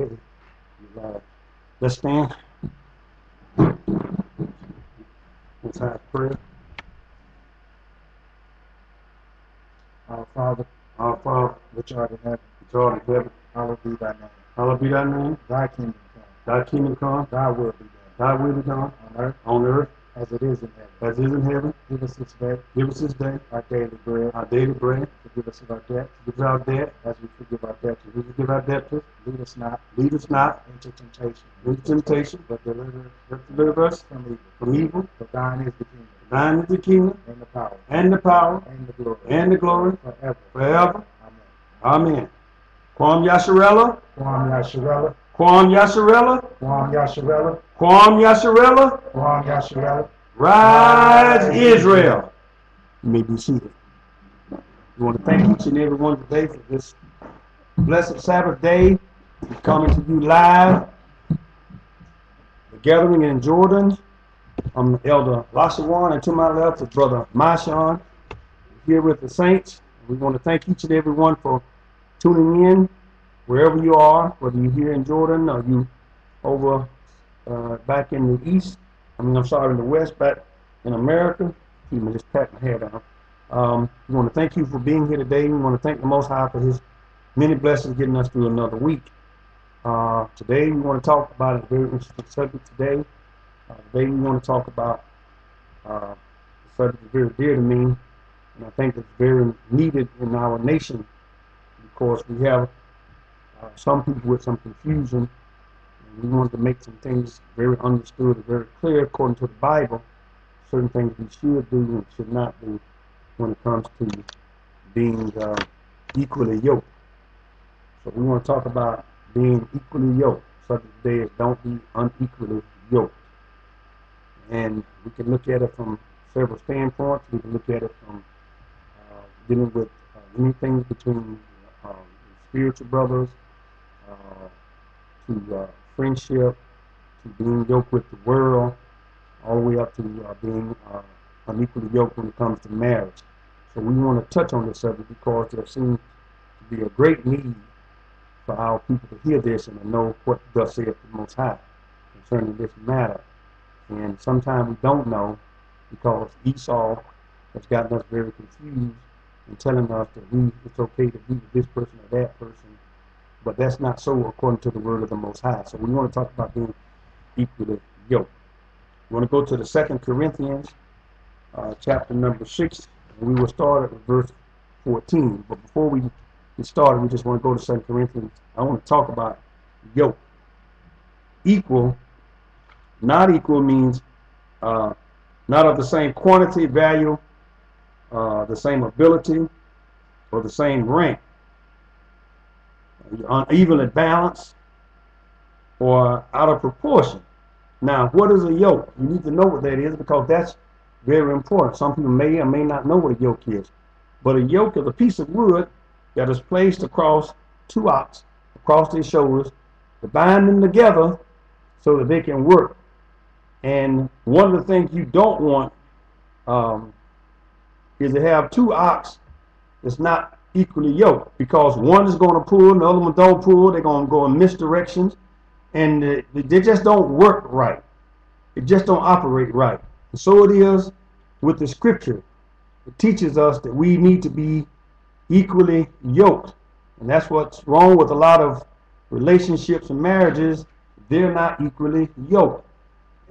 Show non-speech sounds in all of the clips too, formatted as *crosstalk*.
Okay. You, uh, Let's stand. Let's have prayer. Our Father, our Father, which art in heaven, which art in heaven, Hallowed be thy name. hallowed be thy name. Thy kingdom come. Thy kingdom come, Thy will be done thy will be done on earth on earth as it is in heaven. as it is in heaven. Give us this day Give us this day our daily bread. our daily bread. Forgive us of our debts Forgive us our debt as we forgive our debtors. we forgive our debtors. Lead us not Lead us not into temptation, into temptation, but deliver us deliver us from evil. from evil. For thine is the kingdom, Thine is the kingdom, and the power, and the power, and the glory, and the glory, forever. forever. Amen. Amen. Kwam Yasharella, Kwam Yasharella, Kwam Yasharella, Kwam Yasharella, Kwam Yasharella, Kwam Yasharella. Rise Israel. You may be seated. We want to thank each and every one today for this blessed Sabbath day. We're coming to you live. The gathering in Jordan. I'm Elder Lashawan, and to my left is Brother Mashawn here with the saints. We want to thank each and every one for tuning in wherever you are, whether you're here in Jordan or you over uh, back in the east. I mean, I'm sorry, in the west, back in America. Me, just pat my head down. Um, we want to thank you for being here today. We want to thank the Most High for His many blessings getting us through another week. Uh, today, we want to talk about a very interesting subject today. Uh, today, we want to talk about uh, a subject that's very dear to me, and I think it's very needed in our nation because we have uh, some people with some confusion we want to make some things very understood and very clear according to the Bible. Certain things we should do and should not do when it comes to being uh, equally yoked. So we want to talk about being equally yoked. Subject today is don't be unequally yoked. And we can look at it from several standpoints. We can look at it from uh, dealing with uh, anything between uh, spiritual brothers uh, to uh, friendship, to being yoked with the world, all the way up to uh, being unequally yoked when it comes to marriage. So we want to touch on this subject because there seems to be a great need for our people to hear this and to know what thus saith the Most High concerning this matter. And sometimes we don't know because Esau has gotten us very confused and telling us that we it's okay to be with this person or that person but that's not so according to the word of the Most High. So we want to talk about being equally yoked. We want to go to the Second Corinthians, uh, chapter number six, and we will start at verse 14. But before we get started, we just want to go to Second Corinthians. I want to talk about yoke. Equal, not equal means uh, not of the same quantity, value, uh, the same ability, or the same rank unevenly balanced or out of proportion. Now, what is a yoke? You need to know what that is because that's very important. Some people may or may not know what a yoke is. But a yoke is a piece of wood that is placed across two ox, across their shoulders, to bind them together so that they can work. And one of the things you don't want um, is to have two ox that's not equally yoked because one is going to pull and the other one don't pull. They're going to go in misdirections, and they just don't work right. It just don't operate right. So it is with the scripture. It teaches us that we need to be equally yoked, and that's what's wrong with a lot of relationships and marriages. They're not equally yoked,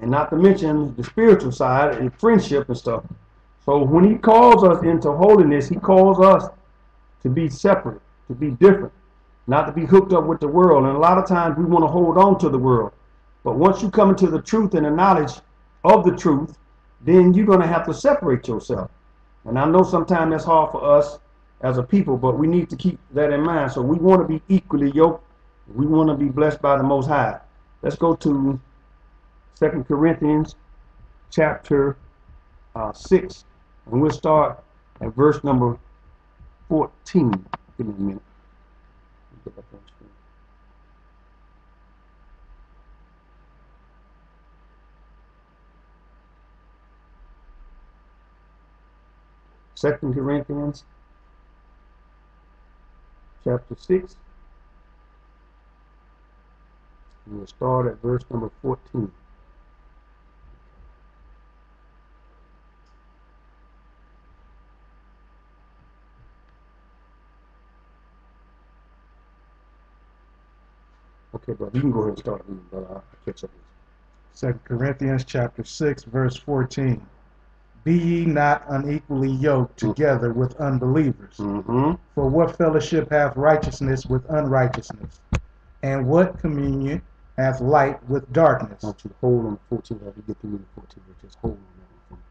and not to mention the spiritual side and friendship and stuff. So when He calls us into holiness, He calls us to be separate, to be different, not to be hooked up with the world. And a lot of times we want to hold on to the world. But once you come into the truth and the knowledge of the truth, then you're going to have to separate yourself. And I know sometimes that's hard for us as a people, but we need to keep that in mind. So we want to be equally yoked. We want to be blessed by the Most High. Let's go to Second Corinthians chapter uh, 6, and we'll start at verse number 14. Give me a minute. Get up on screen. Second Corinthians chapter 6 We'll start at verse number 14. Okay, brother, you can go ahead and start reading, brother. I'll catch up Second Corinthians chapter six, verse fourteen. Be ye not unequally yoked together with unbelievers. Mm-hmm. For what fellowship hath righteousness with unrighteousness? And what communion hath light with darkness? want you hold on to 14 as we get through the 14, but just hold on that one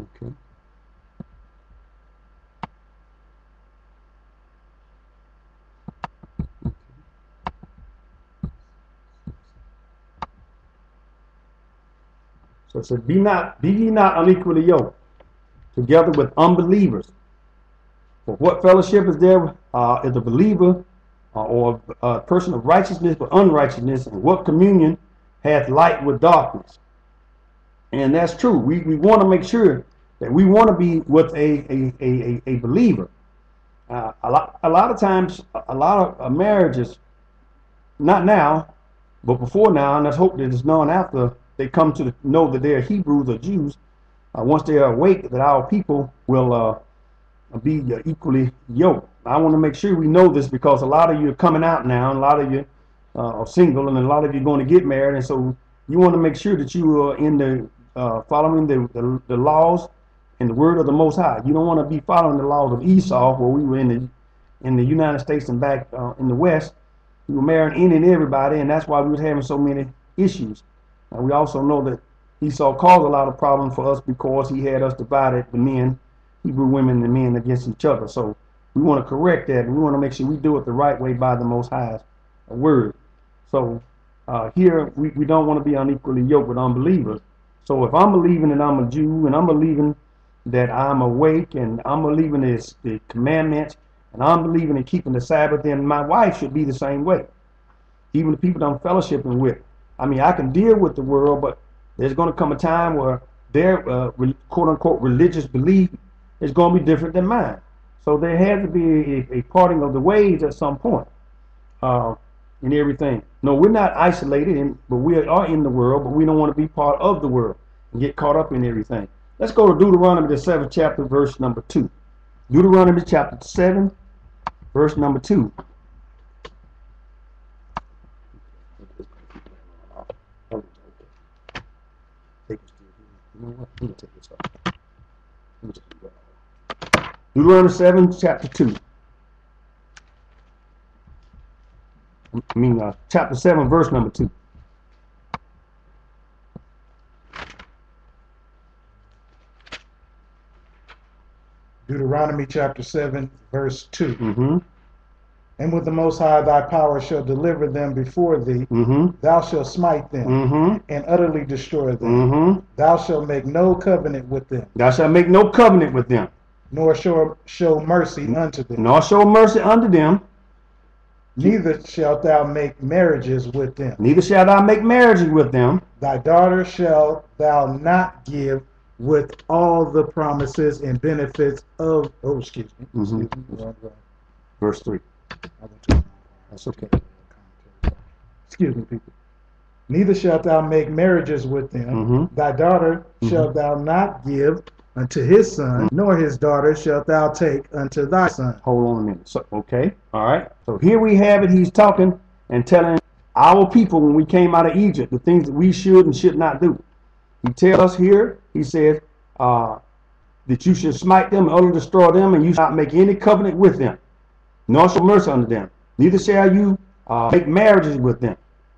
for me. Okay. So it says, Be not be ye not unequally yoked together with unbelievers. For what fellowship is there uh, is a believer uh, or a person of righteousness with unrighteousness, and what communion hath light with darkness? And that's true. We, we want to make sure that we want to be with a, a, a, a, believer. Uh, a, lot, a lot of times, a lot of uh, marriages, not now, but before now, and let's hope that it's known after they come to know that they're Hebrews or Jews, uh, once they are awake, that our people will uh, be uh, equally yoked. I want to make sure we know this because a lot of you are coming out now, and a lot of you uh, are single, and a lot of you are going to get married, and so you want to make sure that you are in the uh, following the, the the laws and the word of the Most High. You don't want to be following the laws of Esau, where we were in the in the United States and back in the West. We were marrying any and everybody, and that's why we was having so many issues. And we also know that Esau caused a lot of problems for us because he had us divided, the men, Hebrew women and men against each other. So we want to correct that, we want to make sure we do it the right way by the Most High's word. So uh, here, we, we don't want to be unequally yoked with unbelievers. So if I'm believing that I'm a Jew, and I'm believing that I'm awake, and I'm believing this, the commandments, and I'm believing in keeping the Sabbath, then my wife should be the same way. Even the people that I'm fellowshipping with. I mean, I can deal with the world, but there's going to come a time where their uh, quote unquote religious belief is going to be different than mine. So there has to be a, a parting of the ways at some point uh, in everything. No, we're not isolated, in, but we are in the world, but we don't want to be part of the world and get caught up in everything. Let's go to Deuteronomy, the seventh chapter, verse number two. Deuteronomy chapter 7, verse number 2. Deuteronomy 7, chapter 2. I mean, uh, chapter 7, verse number 2. Deuteronomy chapter 7, verse 2. Mm-hmm. And with the Most High thy power shall deliver them before thee. Mm-hmm. Thou shalt smite them Mm-hmm. and utterly destroy them. Mm-hmm. Thou shalt make no covenant with them, Thou shalt make no covenant with them, nor show, show mercy unto them. nor show mercy unto them, Neither shalt thou make marriages with them. neither shalt thou make marriages with them. Thy daughter shalt thou not give with all the promises and benefits of. Oh, excuse me. Mhm. Excuse me. Verse 3. I went to- That's okay. Excuse me, people. Neither shalt thou make marriages with them. Mm-hmm. Thy daughter shalt thou not give unto his son, nor his daughter shalt thou take unto thy son. Hold on a minute. So, okay. All right. So here we have it. He's talking and telling our people when we came out of Egypt the things that we should and should not do. He tells us here, he says, uh, that you should smite them and utterly destroy them, and you shall not make any covenant with them, nor show mercy unto them. Neither shall you uh, make marriages with them.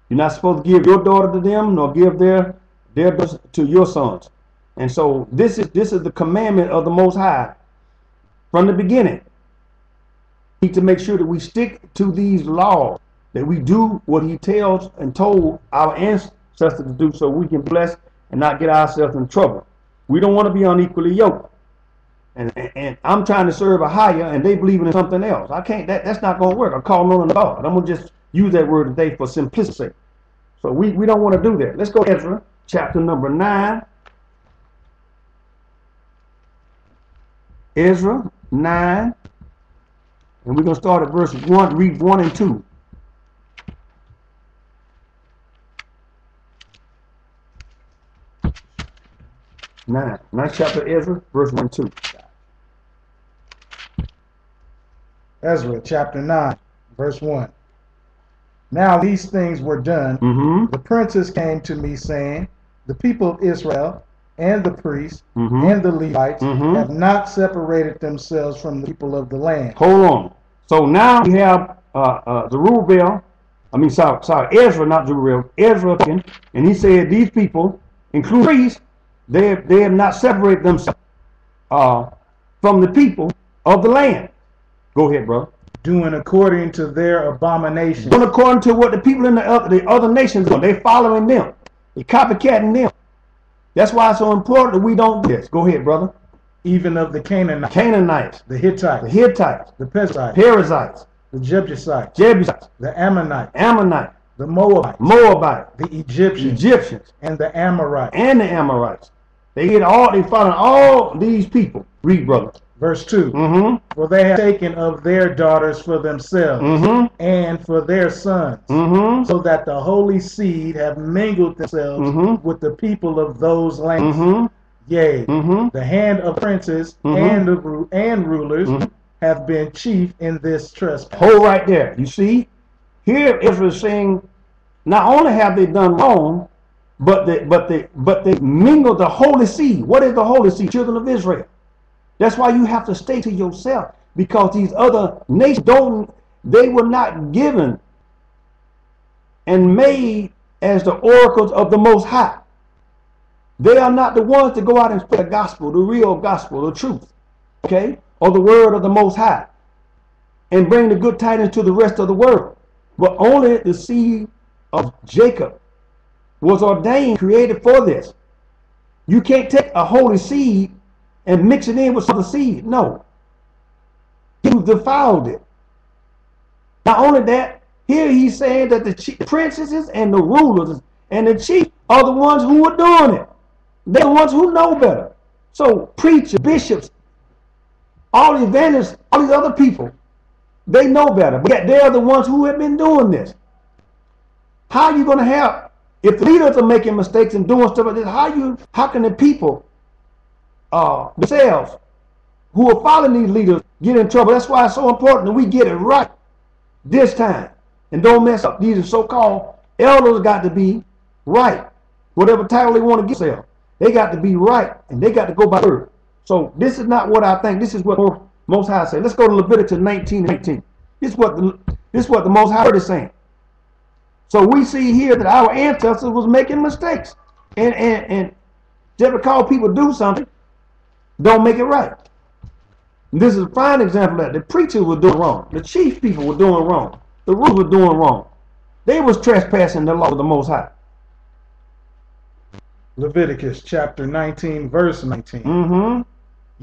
You're not supposed to give your daughter to them, nor give their their to your sons. And so this is this is the commandment of the Most High from the beginning. Need to make sure that we stick to these laws, that we do what He tells and told our ancestors to do, so we can bless and not get ourselves in trouble. We don't want to be unequally yoked and, and I'm trying to serve a higher, and they believe in something else. I can't. That, that's not going to work. I'm calling on Lord. I'm gonna just use that word today for simplicity. So we we don't want to do that. Let's go Ezra chapter number nine. Ezra nine, and we're gonna start at verse one. Read one and two. Nine. Nine chapter Ezra, verse one and two. Ezra chapter 9, verse 1. Now these things were done. Mm-hmm. The princes came to me, saying, The people of Israel and the priests Mhm. and the Levites Mhm. have not separated themselves from the people of the land. Hold on. So now we have uh, uh, Zerubbabel, I mean, sorry, sorry, Ezra, not Zerubbabel, Ezra, and he said these people, including priests, they have, they have not separated themselves uh, from the people of the land. Go ahead, brother. Doing according to their abomination. Doing according to what the people in the other, the other nations do. They're following them. They're copycatting them. That's why it's so important that we don't do this. Go ahead, brother. even of the Canaanites, Canaanites, the Hittites, the Hittites, the Perizzites, Perizzites, the Jebusites, Jebusites, the Ammonites, Ammonites, the Moabites, Moabites, the Egyptians, Egyptians, and the Amorites. and the Amorites. They get all they following all these people. Read, brother. Verse 2 Mm-hmm. For they have taken of their daughters for themselves Mm-hmm. and for their sons, Mm-hmm. so that the holy seed have mingled themselves Mhm. with the people of those lands. Mm-hmm. Yea, Mm-hmm. the hand of princes and and rulers have been chief in this trespass. Hold right there. You see, here Israel is saying, not only have they done wrong, but they but they but they mingled the holy seed. What is the holy seed? Children of Israel. That's why you have to stay to yourself because these other nations don't. They were not given and made as the oracles of the Most High. They are not the ones to go out and spread the gospel, the real gospel, the truth, okay, or the word of the Most High and bring the good tidings to the rest of the world. But only the seed of Jacob was ordained, created for this. You can't take a holy seed and mix it in with other seed. No. You defiled it. Not only that, here he's saying that the chief, princesses and the rulers and the chief are the ones who are doing it. They're the ones who know better. So preachers, bishops, all the evangelists, all these other people, they know better, but yet they're the ones who have been doing this. How are you going to have if the leaders are making mistakes and doing stuff like this? How you how can the people uh, themselves who are following these leaders get in trouble? That's why it's so important that we get it right this time and don't mess up. These are so-called elders got to be right. Whatever title they want to give themselves, they got to be right and they got to go by word. So this is not what I think. This is what most High say. Let's go to Leviticus 19, 19. This is what the this is what the Most High is saying. So we see here that our ancestors was making mistakes, and and and just because people do something, don't make it right. This is a fine example of that the preachers were doing wrong, the chief people were doing wrong, the rulers were doing wrong. They was trespassing the law of the Most High. Leviticus chapter 19, verse 19. Mm-hmm.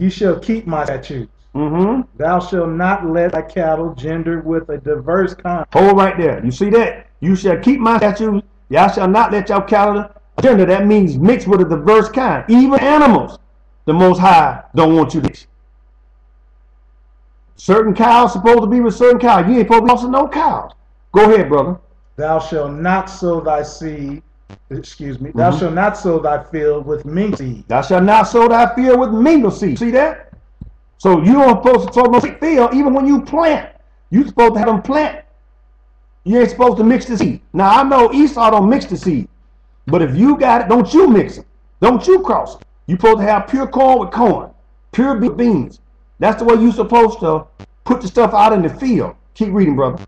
You shall keep my statutes. Mm-hmm. Thou shalt not let thy cattle gender with a diverse kind. Hold right there. You see that? You shall keep my statutes. Y'all shall not let your cattle gender. That means mixed with a diverse kind. Even animals, the Most High don't want you to. Certain cows supposed to be with certain cows. You ain't supposed to be also no cows. Go ahead, brother. Thou shalt not sow thy seed, excuse me, thou Mhm. shalt not sow thy field with mingled seed. Thou shalt not sow thy field with mingle seed. See that? So you don't supposed to sow no field even when you plant. You supposed to have them plant. You ain't supposed to mix the seed. Now I know Esau don't mix the seed, but if you got it, don't you mix it. Don't you cross it. You supposed to have pure corn with corn, pure beans. That's the way you're supposed to put the stuff out in the field. Keep reading, brother.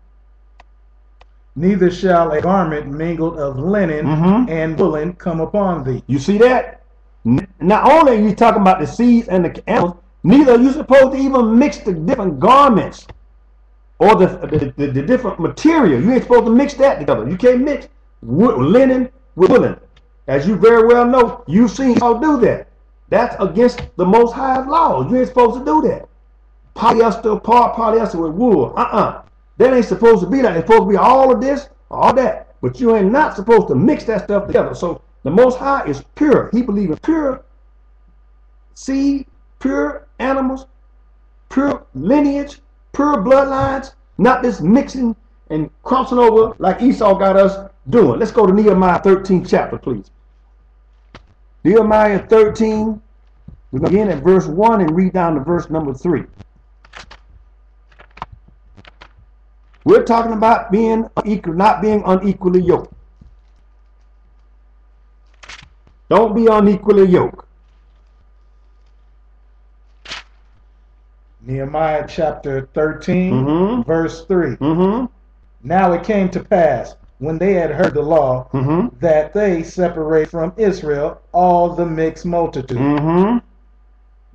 Neither shall a garment mingled of linen Mhm. and woolen come upon thee. You see that? Not only are you talking about the seeds and the animals, neither are you supposed to even mix the different garments or the, the, the, the different material. You ain't supposed to mix that together. You can't mix linen with woolen. As you very well know, you've seen how do that. That's against the Most High's laws. You ain't supposed to do that. Polyester, part polyester with wool. Uh-uh. That ain't supposed to be like It's supposed to be all of this, all that. But you ain't not supposed to mix that stuff together. So the Most High is pure. He believes in pure seed, pure animals, pure lineage, pure bloodlines, not this mixing and crossing over like Esau got us doing. Let's go to Nehemiah 13 chapter, please. Nehemiah 13 We're going to begin at verse 1 and read down to verse number 3. We're talking about being equal, not being unequally yoked. Don't be unequally yoked. Nehemiah chapter 13, Mhm. verse 3. Mm-hmm. Now it came to pass, when they had heard the law, Mm-hmm. that they separate from Israel all the mixed multitude. Mm-hmm.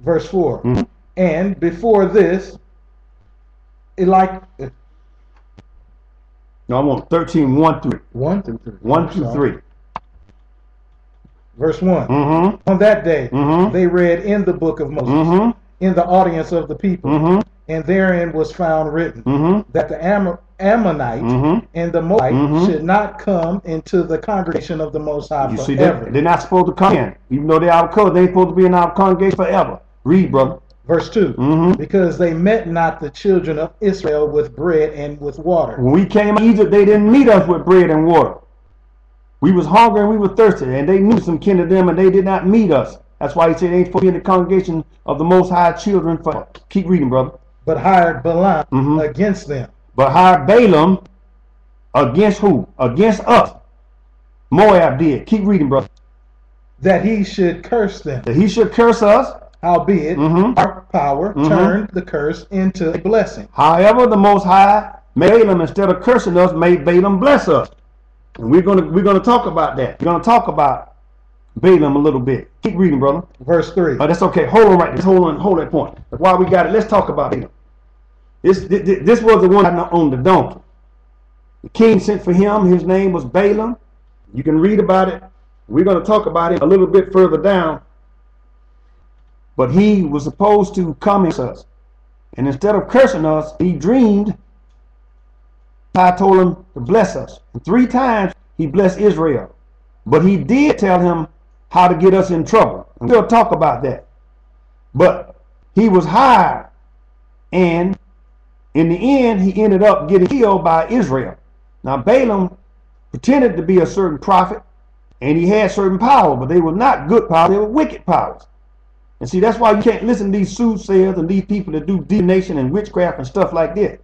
Verse 4. Mhm. And before this, like. No, I want 13, 1 through 1 through 3. 1 through 3. Verse 1. Mm-hmm. On that day, Mhm. they read in the book of Moses, Mm-hmm. In the audience of the people, Mm-hmm. and therein was found written Mm-hmm. that the Am- Ammonite Mhm. and the Moabite Mhm. should not come into the congregation of the Most High You see forever. that? They're not supposed to come in. Even though they're out cold, they ain't supposed to be in our congregation forever. Read, brother. Verse 2. Mm-hmm. Because they met not the children of Israel with bread and with water. When we came to Egypt, they didn't meet us with bread and water. We was hungry and we were thirsty, and they knew some kin of them, and they did not meet us. That's why he said ain't to be in the congregation of the Most High children. For keep reading, brother. but hired Balaam Mhm. against them. But hired Balaam against who? Against us. Moab did. Keep reading, brother. that he should curse them. That he should curse us. Howbeit, Mhm. our power Mhm. turned the curse into a blessing. However, the Most High made Balaam instead of cursing us, made Balaam bless us. And we're gonna we're gonna talk about that. We're gonna talk about Balaam a little bit. Keep reading, brother. Verse 3. Oh, that's okay. Hold on right there. Hold on. Hold that point. While we got it, let's talk about him. This, this, this was the one on the donkey. The king sent for him. His name was Balaam. You can read about it. We're going to talk about it a little bit further down. But he was supposed to come against us. And instead of cursing us, he dreamed. I told him to bless us. And three times he blessed Israel. But he did tell him how to get us in trouble. We'll talk about that. But he was hired. And in the end, he ended up getting killed by Israel. Now, Balaam pretended to be a certain prophet. And he had certain power. But they were not good power. They were wicked powers. And see, that's why you can't listen to these soothsayers and these people that do divination and witchcraft and stuff like that.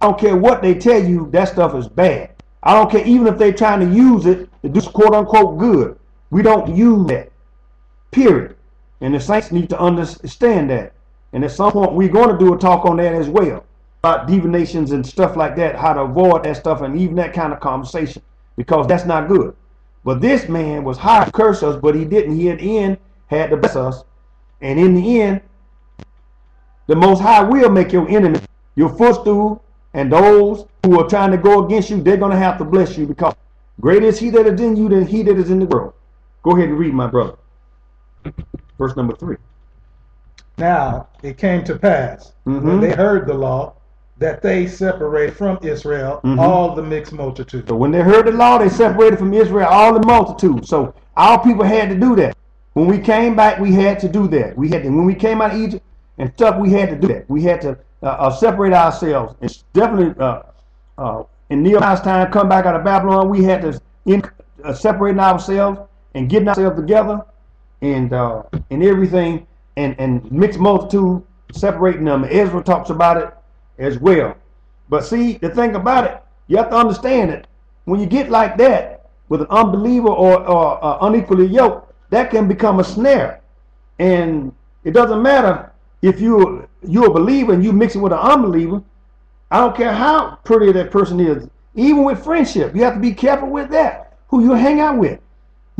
I don't care what they tell you, that stuff is bad. I don't care even if they're trying to use it to do quote unquote good. We don't use that. Period. And the saints need to understand that. And at some point, we're going to do a talk on that as well about divinations and stuff like that, how to avoid that stuff and even that kind of conversation because that's not good. But this man was hired to curse us, but he didn't. He at the end had to bless us. And in the end, the Most High will make your enemy your footstool, and those who are trying to go against you, they're going to have to bless you because greater is He that is in you than He that is in the world. Go ahead and read, my brother. Verse number three. Now it came to pass, when Mhm. they heard the law, that they separated from Israel Mhm. all the mixed multitude. So when they heard the law, they separated from Israel all the multitude. So our people had to do that. When we came back, we had to do that. We had to, when we came out of Egypt and stuff, we had to do that. We had to uh, uh, separate ourselves. It's definitely uh, uh, in Nehemiah's time, come back out of Babylon, we had to in, uh, separating ourselves and getting ourselves together and uh, and everything and and mixed multitude separating them. Ezra talks about it as well. But see, the thing about it, you have to understand it. When you get like that with an unbeliever or, or uh, unequally yoked, that can become a snare. And it doesn't matter if you you're a believer and you mixing with an unbeliever. I don't care how pretty that person is. Even with friendship, you have to be careful with that. Who you hang out with.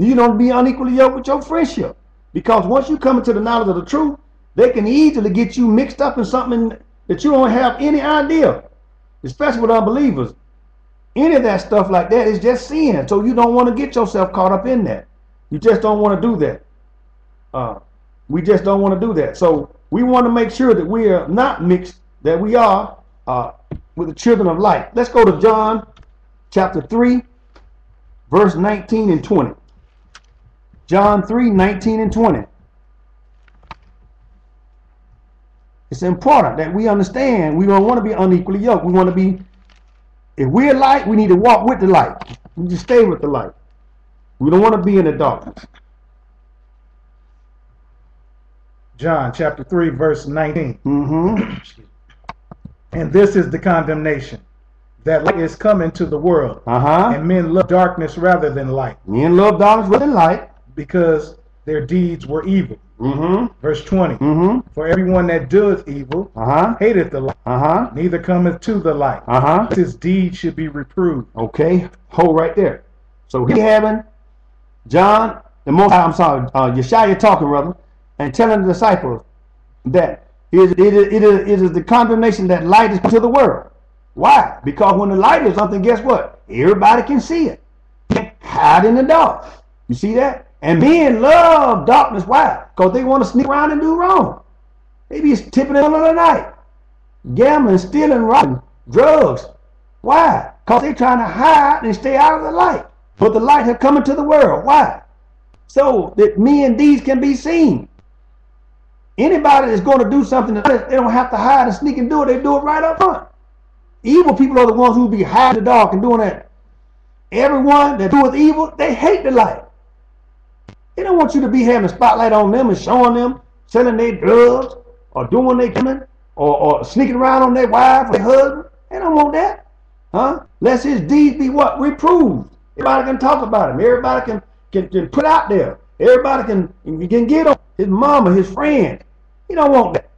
You don't be unequally yoked with your friendship. Because once you come into the knowledge of the truth, they can easily get you mixed up in something that you don't have any idea. Especially with unbelievers. Any of that stuff like that is just sin. So you don't want to get yourself caught up in that. You just don't want to do that. Uh, we just don't want to do that. So we want to make sure that we are not mixed, that we are uh, with the children of light. Let's go to John chapter 3, verse 19 and 20. John 3, 19 and 20. It's important that we understand we don't want to be unequally yoked. We want to be, if we're light, we need to walk with the light. We need to stay with the light. We don't want to be in the darkness. John chapter 3, verse 19. Mm-hmm. And this is the condemnation that light is come into the world, Uh-huh. and men love darkness rather than light, Men love darkness rather than light. Because their deeds were evil. Mm-hmm. Verse 20. Mm-hmm. For everyone that doeth evil Uh-huh. hateth the light, Uh-huh. neither cometh to the light. Uh-huh. His deeds should be reproved. Okay. Hold right there. So he having John, the most I'm sorry, uh Yashaya talking, brother, and telling the disciples that it is, it is, it is, it is the condemnation that light is to the world. Why? Because when the light is something, guess what? Everybody can see it. Can't hide in the dark. You see that? And men love darkness. Why? Because they want to sneak around and do wrong. They be tipping in the middle of the night. Gambling, stealing, robbing, drugs. Why? Because they're trying to hide and stay out of the light. But the light has come into the world. Why? So that me and deeds can be seen. Anybody that's going to do something, they don't have to hide and sneak and do it. They do it right up front. Evil people are the ones who be hiding in the dark and doing that. Everyone that doeth evil, they hate the light. They don't want you to be having spotlight on them and showing them selling their drugs or doing their coming or, or sneaking around on their wife or their husband. They don't want that. Huh? Lest his deeds be what? Reproved. Everybody can talk about him. Everybody can, can, can put out there. Everybody can, can get on his mama, his friend. He don't want that.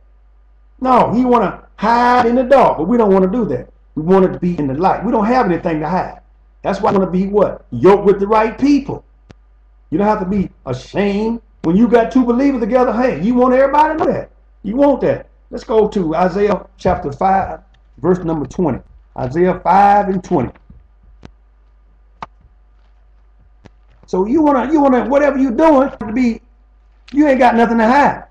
No, he want to hide in the dark, but we don't want to do that. We want it to be in the light. We don't have anything to hide. That's why I want to be what? Yoked with the right people. You don't have to be ashamed. When you got two believers together, hey, you want everybody to know that. You want that. Let's go to Isaiah chapter 5, verse number 20. Isaiah 5 and 20. So you wanna you wanna whatever you're doing to be you ain't got nothing to hide.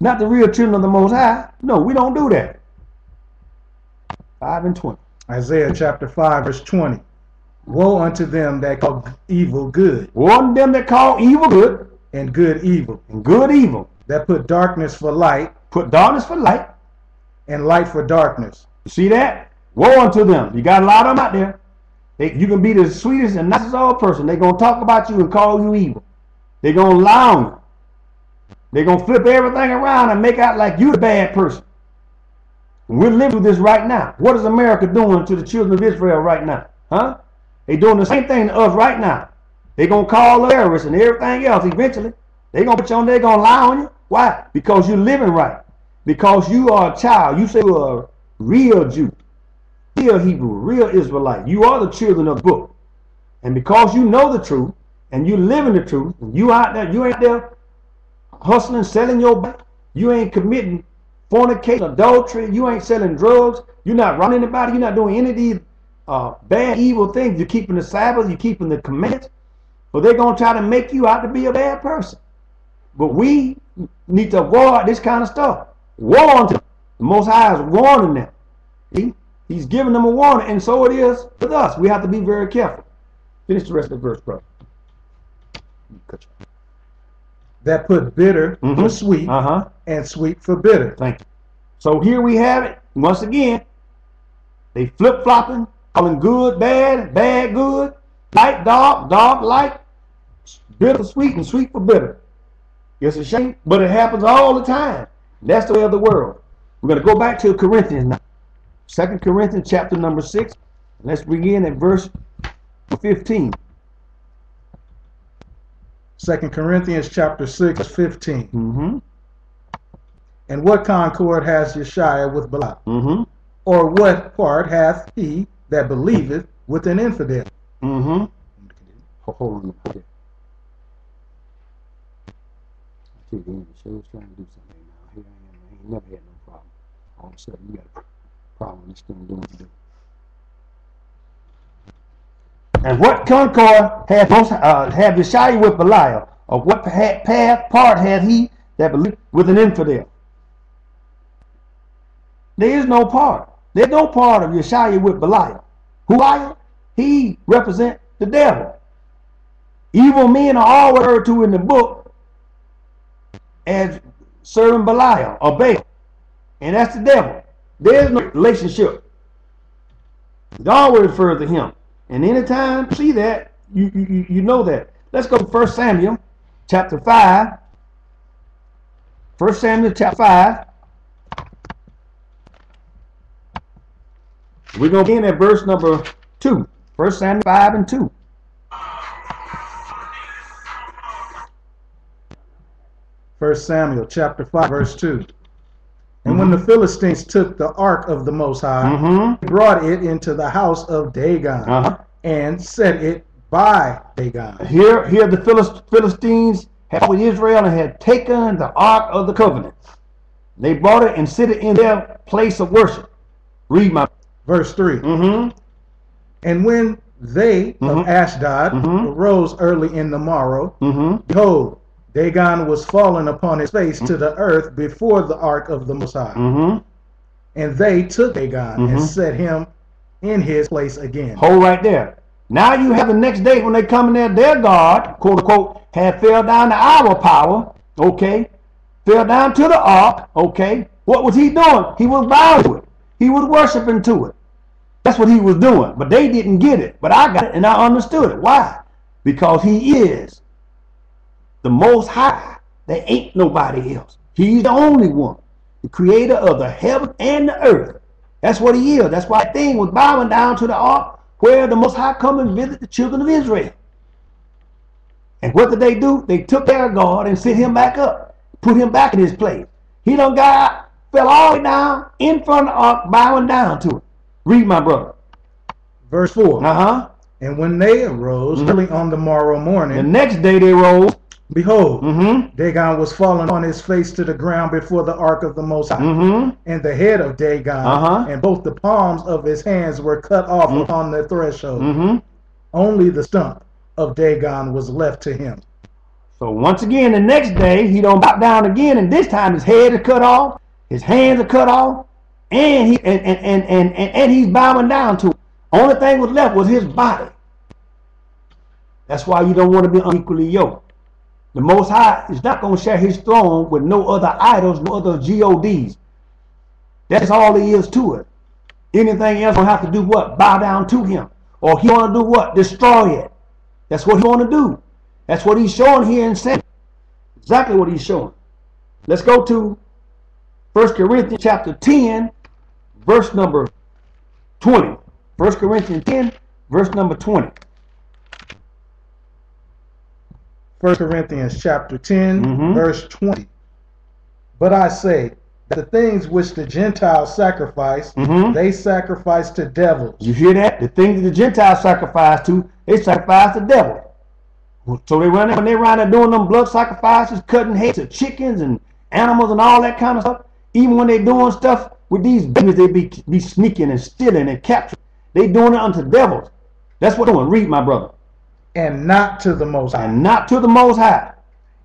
Not the real children of the most high. No, we don't do that. 5 and 20. Isaiah chapter 5, verse 20. Woe unto them that call evil good, Woe unto them that call evil good and good evil, and good evil. that put darkness for light, Put darkness for light. and light for darkness. You see that? Woe unto them. You got a lot of them out there. They, you can be the sweetest and nicest old person. They're going to talk about you and call you evil. They're going to lie on you. They're going to flip everything around and make out like you're the bad person. We're living this right now. What is America doing to the children of Israel right now? Huh? They doing the same thing to us right now. They're going to call terrorists and everything else eventually. They're going to put you on there, going to lie on you. Why? Because you're living right. Because you are a child. You say you're a real Jew real Hebrew, real Israelite. You are the children of the book. And because you know the truth and you live in the truth, and you out there, you ain't there hustling, selling your back, you ain't committing fornication, adultery, you ain't selling drugs, you're not running anybody, you're not doing any of these uh, bad, evil things. You're keeping the Sabbath, you're keeping the commandments. But they're going to try to make you out to be a bad person. But we need to avoid this kind of stuff. Warn them. The Most High is warning them. See? He's giving them a warning, and so it is with us. We have to be very careful. Finish the rest of the verse, brother. That put bitter for Mhm. sweet, Uh huh. and sweet for bitter. Thank you. So here we have it. Once again, they flip flopping, calling good bad, bad good, light dark, dark light, bitter for sweet, and sweet for bitter. It's a shame, but it happens all the time. That's the way of the world. We're going to go back to Corinthians now. Second Corinthians chapter number six. Let's begin at verse 15. Second Corinthians chapter 6, 15. Mm-hmm. And what concord has Yeshua with Belial? Mm-hmm. Or what part hath he that believeth with an infidel? Mm-hmm. Hold on. Okay. I tell you, the show's trying to do something now. Here I am. I ain't never had no problem. All of a sudden, you got a problem with this thing doing what you do. And what concord hath most uh, have Yeshua with Belial? Or what path part had he that believed with an infidel? There is no part. There's no part of Yeshua with Belial. Who Belial? He represent the devil. Evil men are all referred to in the book as serving Belial or Baal. And that's the devil. There's no relationship. It always refers to him. And anytime see that, you, you, you know that. Let's go to 1 Samuel chapter 5. First Samuel chapter 5. We're going to begin at verse number 2. First Samuel 5 and 2. First Samuel chapter 5 verse 2. And when the Philistines took the ark of the Most High, Mm-hmm. they brought it into the house of Dagon Uh-huh. and set it by Dagon. Here, here the Philist- Philistines had with Israel and had taken the Ark of the Covenant. They brought it and set it in their place of worship. Read my. Verse 3. Mm-hmm. And when they Mhm. of Ashdod Mhm. arose early in the morrow, Mm-hmm. behold, Dagon was fallen upon his face to the earth before the ark of the Most High. Mm-hmm. And they took Dagon and set him in his place again. Hold right there. Now you have the next day when they come in there, their God, quote unquote, had fell down to our power, okay? Fell down to the ark, okay? What was he doing? He was it. He was worshiping to it. That's what he was doing. But they didn't get it. But I got it and I understood it. Why? Because he is the most high. There ain't nobody else. He's the only one. The creator of the heaven and the earth. That's what he is. That's why thing was bowing down to the ark where the Most High come and visit the children of Israel. And what did they do? They took their God and set him back up, put him back in his place. He done got fell all the way down in front of the ark, bowing down to it. Read my brother. Verse 4. Uh huh. And when they arose Mhm. early on the morrow morning, The next day they rose. behold, Mm Dagon was fallen on his face to the ground before the ark of the Most High. hmm. Mm hmm. And the head of Dagon Uh-huh. and both the palms of his hands were cut off Mhm. upon the threshold. Mm hmm. Only the stump of Dagon was left to him. So once again, the next day, he don't bow down again, and this time his head is cut off, his hands are cut off, and he and and and and, and, and he's bowing down to it. Only thing was left was his body. That's why you don't want to be unequally yoked. The Most High is not going to share His throne with no other idols, no other gods. That's all he is to it. Anything else will have to do what? Bow down to Him, or He want to do what? Destroy it. That's what He want to do. That's what He's showing here in Samuel. Exactly what He's showing. Let's go to 1 Corinthians chapter 10, verse number 20. 1 Corinthians 10, verse number 20. 1 Corinthians chapter 10, Mhm. verse 20. But I say that the things which the Gentiles sacrifice, Mhm. they sacrifice to devils. You hear that? The things that the Gentiles sacrifice to, they sacrifice to devil. So they run when they run there doing them blood sacrifices, cutting heads of chickens and animals and all that kind of stuff. Even when they're doing stuff with these babies, they be be sneaking and stealing and capturing. They doing it unto devils. That's what they're doing. Read, my brother. and not to the Most High. And not to the Most High.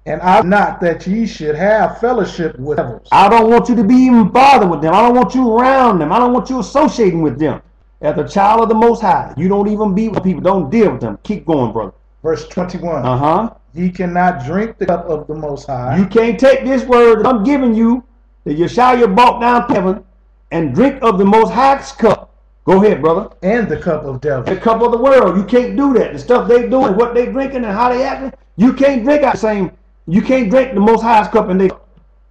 And I not that ye should have fellowship with devils. I don't want you to be even bothered with them. I don't want you around them. I don't want you associating with them. As a child of the Most High, you don't even be with people. Don't deal with them. Keep going, brother. Verse 21. Uh huh. Ye cannot drink the cup of the Most High, You can't take this word I'm giving you, that Yeshua brought down heaven, and drink of the Most High's cup. Go ahead, brother. and the cup of devil. The cup of the world. You can't do that. The stuff they doing, what they drinking, and how they acting. You can't drink out the same. You can't drink the Most High's cup and they.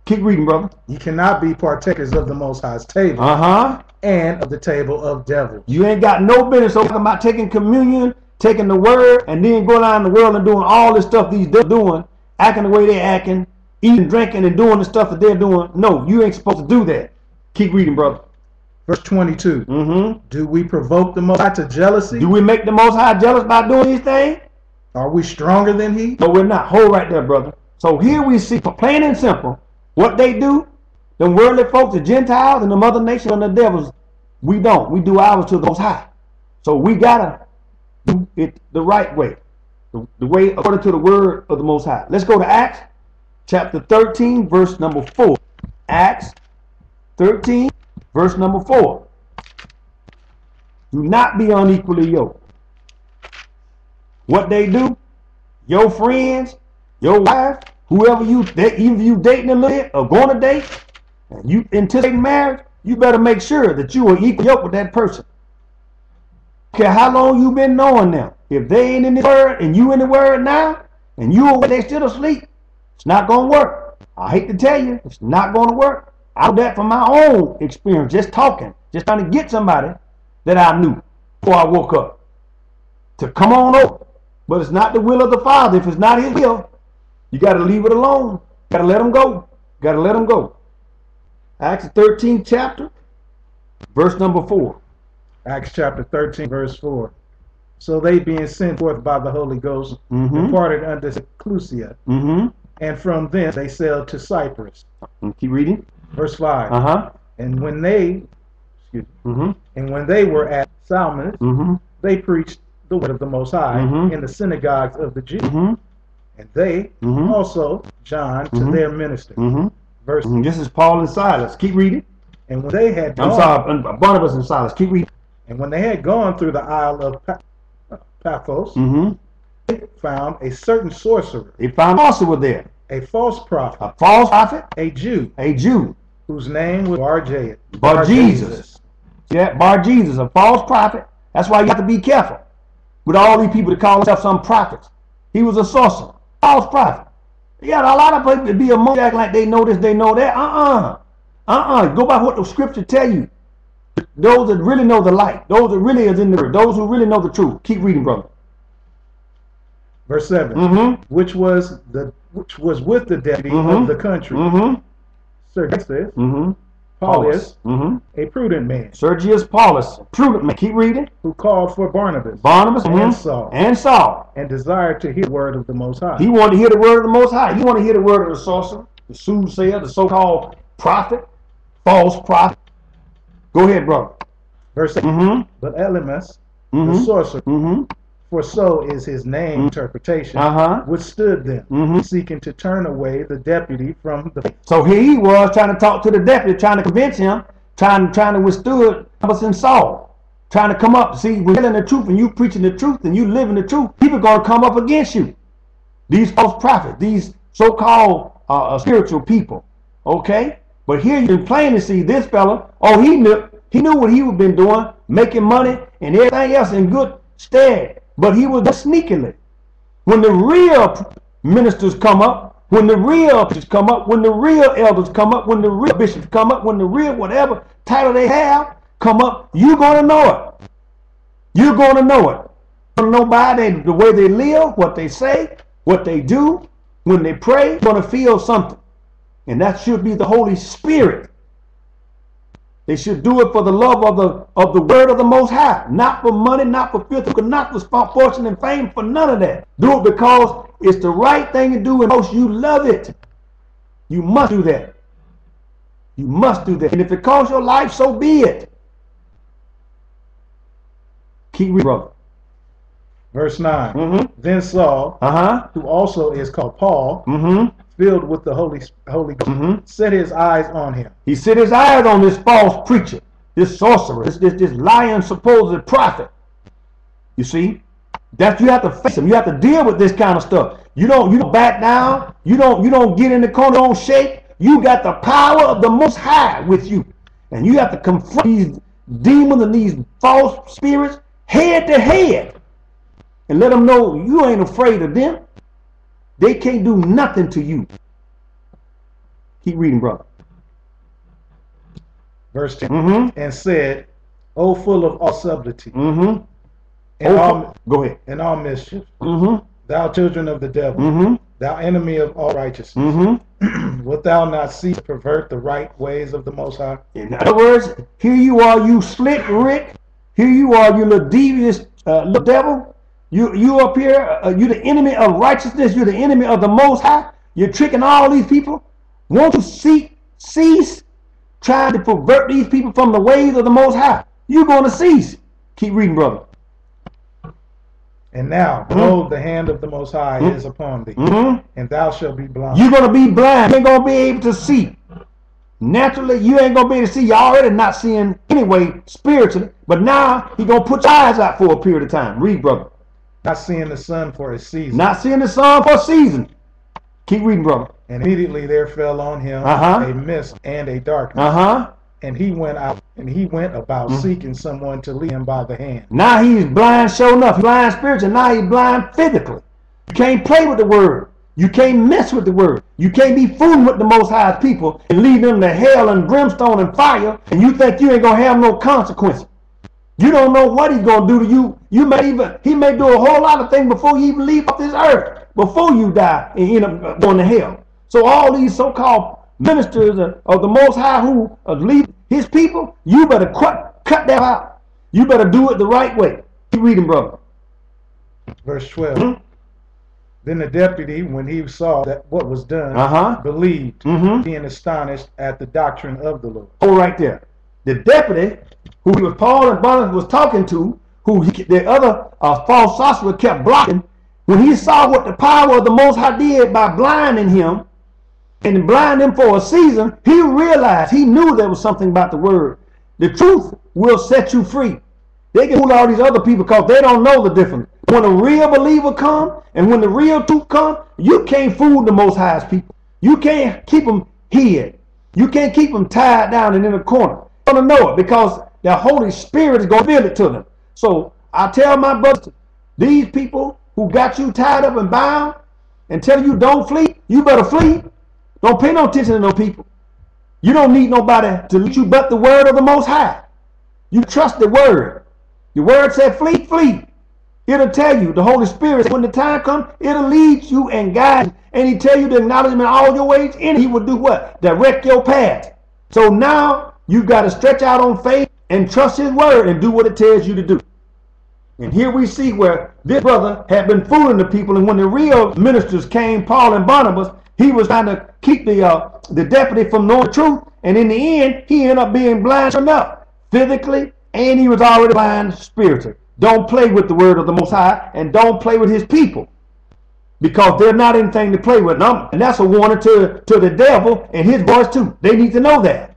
Keep reading, brother. You cannot be partakers of the Most High's table Uh huh. and of the table of devil. You ain't got no business talking about taking communion, taking the word, and then going out in the world and doing all this stuff these do- doing, acting the way they acting, eating, drinking, and doing the stuff that they're doing. No, you ain't supposed to do that. Keep reading, brother. Verse 22. Mm-hmm. Do we provoke the Most High to jealousy? Do we make the Most High jealous by doing these things? Are we stronger than He? No, we're not. Hold right there, brother. So here we see, plain and simple, what they do. The worldly folks, the Gentiles, and the mother nation and the devils, we don't. We do ours to the Most High. So we gotta do it the right way, the, the way according to the word of the Most High. Let's go to Acts chapter 13, verse number 4. Acts 13, verse number 4. Do not be unequally yoked. What they do, your friends, your wife, whoever you, even you dating a little bit or going to date, and you anticipating marriage, you better make sure that you are equal yoke with that person. Care how long you been knowing them. If they ain't in the word and you in the word now, and you they still asleep, it's not gonna work. I hate to tell you, it's not going to work. I know that from my own experience, just talking, just trying to get somebody that I knew before I woke up to come on over. But it's not the will of the Father. If it's not His will, you got to leave it alone. Got to let them go. Got to let them go. Acts 13 chapter, verse number 4. Acts chapter 13, verse 4. So they being sent forth by the Holy Ghost Mhm. departed unto Seleucia, Mm-hmm. And from thence they sailed to Cyprus. Keep reading. Verse 5. Uh-huh. And when they excuse me, Mm-hmm. and when they were at Salamis, Mm-hmm. they preached the word of the Most High Mhm. in the synagogues of the Jews. Mm-hmm. And they Mhm. also, John, to Mhm. their minister. Mm-hmm. Verse Mm-hmm. This is Paul and Silas. Keep reading. And when they had gone, I'm sorry, uh, Barnabas and Silas. Keep reading. and when they had gone through the isle of Pa- Paphos, Mm-hmm. Found a certain sorcerer, They found also were there a false prophet, a false prophet, a Jew, a Jew, whose name was Bar Bar Jesus. Yeah, Bar Jesus, a false prophet. That's why you have to be careful with all these people that call themselves some prophets. He was a sorcerer, false prophet. Yeah, a lot of people be among act like they know this, they know that. Uh-uh. Uh-uh. Go by what the scripture tell you. Those that really know the light, those that really is in the word, those who really know the truth. Keep reading, brother. Verse 7 Mm-hmm. Which was the which was with the deputy Mhm. of the country, Mm-hmm. Sergius, Mm-hmm. Paulus, Mm-hmm. a prudent man, Sergius Paulus, prudent man. Keep reading. who called for Barnabas Barnabas and Saul, and Saul. and desired to hear the word of the Most High. He wanted to hear the word of the Most High. He wanted to hear the word of the sorcerer, the soothsayer, the so-called prophet, false prophet. Go ahead, brother. Verse 8 Mm-hmm. But Elymas, the Mm-hmm. sorcerer, Mm-hmm. For so is his name interpretation, Uh-huh. withstood them, Mhm. seeking to turn away the deputy from the So he was trying to talk to the deputy, trying to convince him, trying trying to withstood Barnabas and Saul, trying to come up. See, we're telling the truth and you preaching the truth and you living the truth. People gonna come up against you. These false prophets, these so-called uh, uh, spiritual people. Okay, but here you can plainly see this fella. Oh, he knew he knew what he was been doing, making money and everything else in good stead. But he was just sneakily. When the real ministers come up, when the real preachers come up, when the real elders come up, when the real bishops come up, when the real whatever title they have come up, you're gonna know it. You're gonna know it. You're gonna know by they, the way they live, what they say, what they do, when they pray, you're gonna feel something. And that should be the Holy Spirit. They should do it for the love of the of the word of the Most High, not for money, not for filth, not for fortune and fame, for none of that. Do it because it's the right thing to do, and most you love it. You must do that. You must do that, and if it costs your life, so be it. Keep reading, brother. verse 9. Mm-hmm. Then Saul, Uh huh. who also is called Paul, Mm-hmm. Filled with the Holy Holy Ghost, Mhm. set his eyes on him, He set his eyes on this false preacher, this sorcerer, this this, this lying supposed prophet. You see, that you have to face him. You have to deal with this kind of stuff. You don't you don't back down. You don't you don't get in the corner. Don't shake. You got the power of the Most High with you, and you have to confront these demons and these false spirits head to head, and let them know you ain't afraid of them. They can't do nothing to you. Keep reading, brother. verse 10, Mm-hmm. and said, O full of all subtlety Mm-hmm. and, all, Go ahead. and all mischief, Mm-hmm. thou children of the devil, Mm-hmm. thou enemy of all righteousness, Mm-hmm. *clears throat* wilt thou not cease to pervert the right ways of the Most High? In other words, here you are, you slick Rick. Here you are, you little devious uh, little devil. You you up here, uh, you the enemy of righteousness. You're the enemy of the Most High. You're tricking all these people. Won't you see, cease trying to pervert these people from the ways of the Most High? You're going to cease. Keep reading, brother. And now, behold, the hand of the Most High is upon thee, Mm-hmm. and thou shalt be blind. You're gonna be blind. You ain't gonna be able to see. Naturally, you ain't gonna be able to see. You're already not seeing anyway spiritually. But now he gonna put your eyes out for a period of time. Read, brother. Not seeing the sun for a season. Not seeing the sun for a season. Keep reading, brother. and immediately there fell on him Uh-huh. a mist and a darkness. Uh huh. And he went out and he went about seeking someone to lead him by the hand. Now he's blind, sure enough. Blind spiritually. Now he's blind physically. You can't play with the word. You can't mess with the word. You can't be fooling with the most high people and lead them to hell and brimstone and fire, and you think you ain't gonna have no consequences. You don't know what he's gonna do to you. You may even he may do a whole lot of things before you even leave off this earth, before you die and end up going to hell. So all these so-called ministers of the Most High who lead his people, you better cut cut that out. You better do it the right way. Keep reading, brother. Verse 12. Mm-hmm. Then the deputy, when he saw that what was done, uh-huh. believed, mm-hmm. being astonished at the doctrine of the Lord. Oh, right there. The deputy, who was Paul and Barnabas was talking to, who he, the other uh, false sorcerer kept blocking, when he saw what the power of the Most High did by blinding him, and blinding him for a season, he realized, he knew there was something about the word. The truth will set you free. They can fool all these other people because they don't know the difference. When a real believer come and when the real truth come, you can't fool the most highest people. You can't keep them hid. You can't keep them tied down and in a corner. You're going to know it because the Holy Spirit is going to reveal it to them. So I tell my brothers, these people who got you tied up and bound and tell you don't flee, you better flee. Don't pay no attention to no people. You don't need nobody to lead you but the word of the Most High. You trust the word. The word said, flee, flee. It'll tell you, the Holy Spirit, when the time comes, it'll lead you and guide you. And he tell you to acknowledge him in all your ways, and he will do what? Direct your path. So now you got to stretch out on faith and trust his word and do what it tells you to do. And here we see where this brother had been fooling the people, and when the real ministers came, Paul and Barnabas, he was trying to keep the uh, the deputy from knowing the truth, and in the end, he ended up being blind enough, physically, and he was already blind spiritually. Don't play with the word of the Most High, and don't play with His people, because they're not anything to play with. And that's a warning to to the devil and his boys too. They need to know that.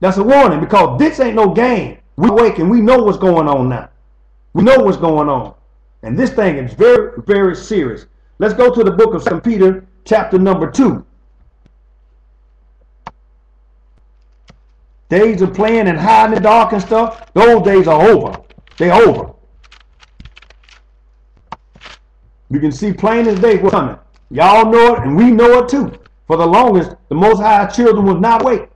That's a warning because this ain't no game. We awake and we know what's going on now. We know what's going on, and this thing is very, very serious. Let's go to the book of St. Peter chapter number 2. Days of playing and hiding in the dark and stuff, those days are over. They're over. You can see plain as day what's coming. Y'all know it, and we know it too. For the longest, the Most High children was not awake.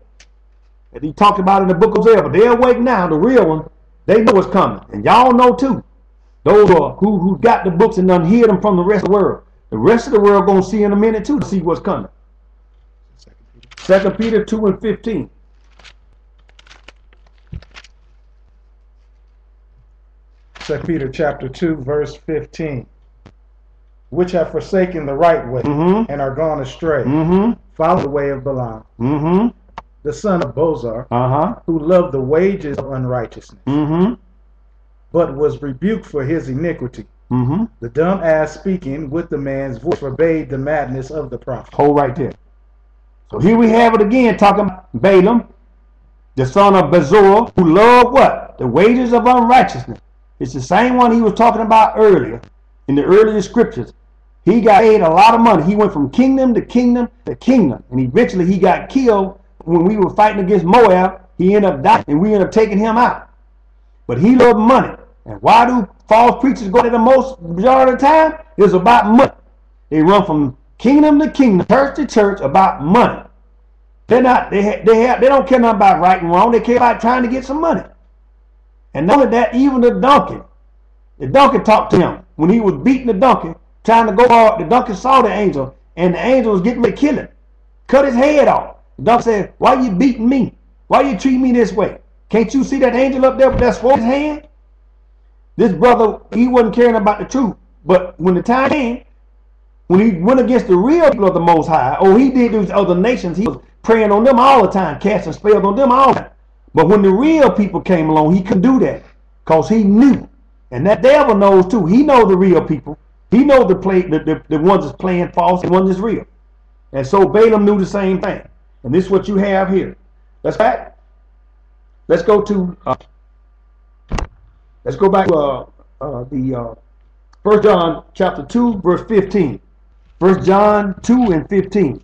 As he talked about in the book of Isaiah, they're awake now, the real one. They know what's coming. And y'all know too. Those are who, who got the books and done hid them from the rest of the world. The rest of the world gonna see in a minute too to see what's coming. Second Peter 2 and 15. Second Peter chapter 2, verse 15. Which have forsaken the right way mm -hmm. and are gone astray. Mm -hmm. Follow the way of Balaam. Mm -hmm. The son of Bosor, uh -huh. who loved the wages of unrighteousness, mm-hmm. but was rebuked for his iniquity. Mm -hmm. The dumb ass speaking with the man's voice forbade the madness of the prophet. Hold right there. So here we have it again, talking about Balaam, the son of Bezor, who loved what? The wages of unrighteousness. It's the same one he was talking about earlier in the earlier scriptures. He got paid a lot of money. He went from kingdom to kingdom to kingdom. And eventually he got killed when we were fighting against Moab. He ended up dying and we ended up taking him out. But he loved money. And why do false preachers go there the most majority of the time? It's about money. They run from kingdom to kingdom, church to church about money. They're not, they, they, have, they don't care nothing about right and wrong. They care about trying to get some money. And not only that, even the donkey. The donkey talked to him when he was beating the donkey, trying to go out. The donkey saw the angel, and the angel was getting to kill him. Cut his head off. The donkey said, Why are you beating me? Why you treat me this way? Can't you see that angel up there with that sword in his hand? This brother, he wasn't caring about the truth. But when the time came, when he went against the real people of the Most High, oh, he did these other nations, he was praying on them all the time, casting spells on them all the time. But when the real people came along, he couldn't do that because he knew. And that devil knows too. He knows the real people. He knows the play the, the, the ones that's playing false and ones that's real. And so Balaam knew the same thing. And this is what you have here. Let's back. Let's go to uh, Let's go back to uh, uh, the uh, First John chapter 2, verse 15. First John 2 and 15.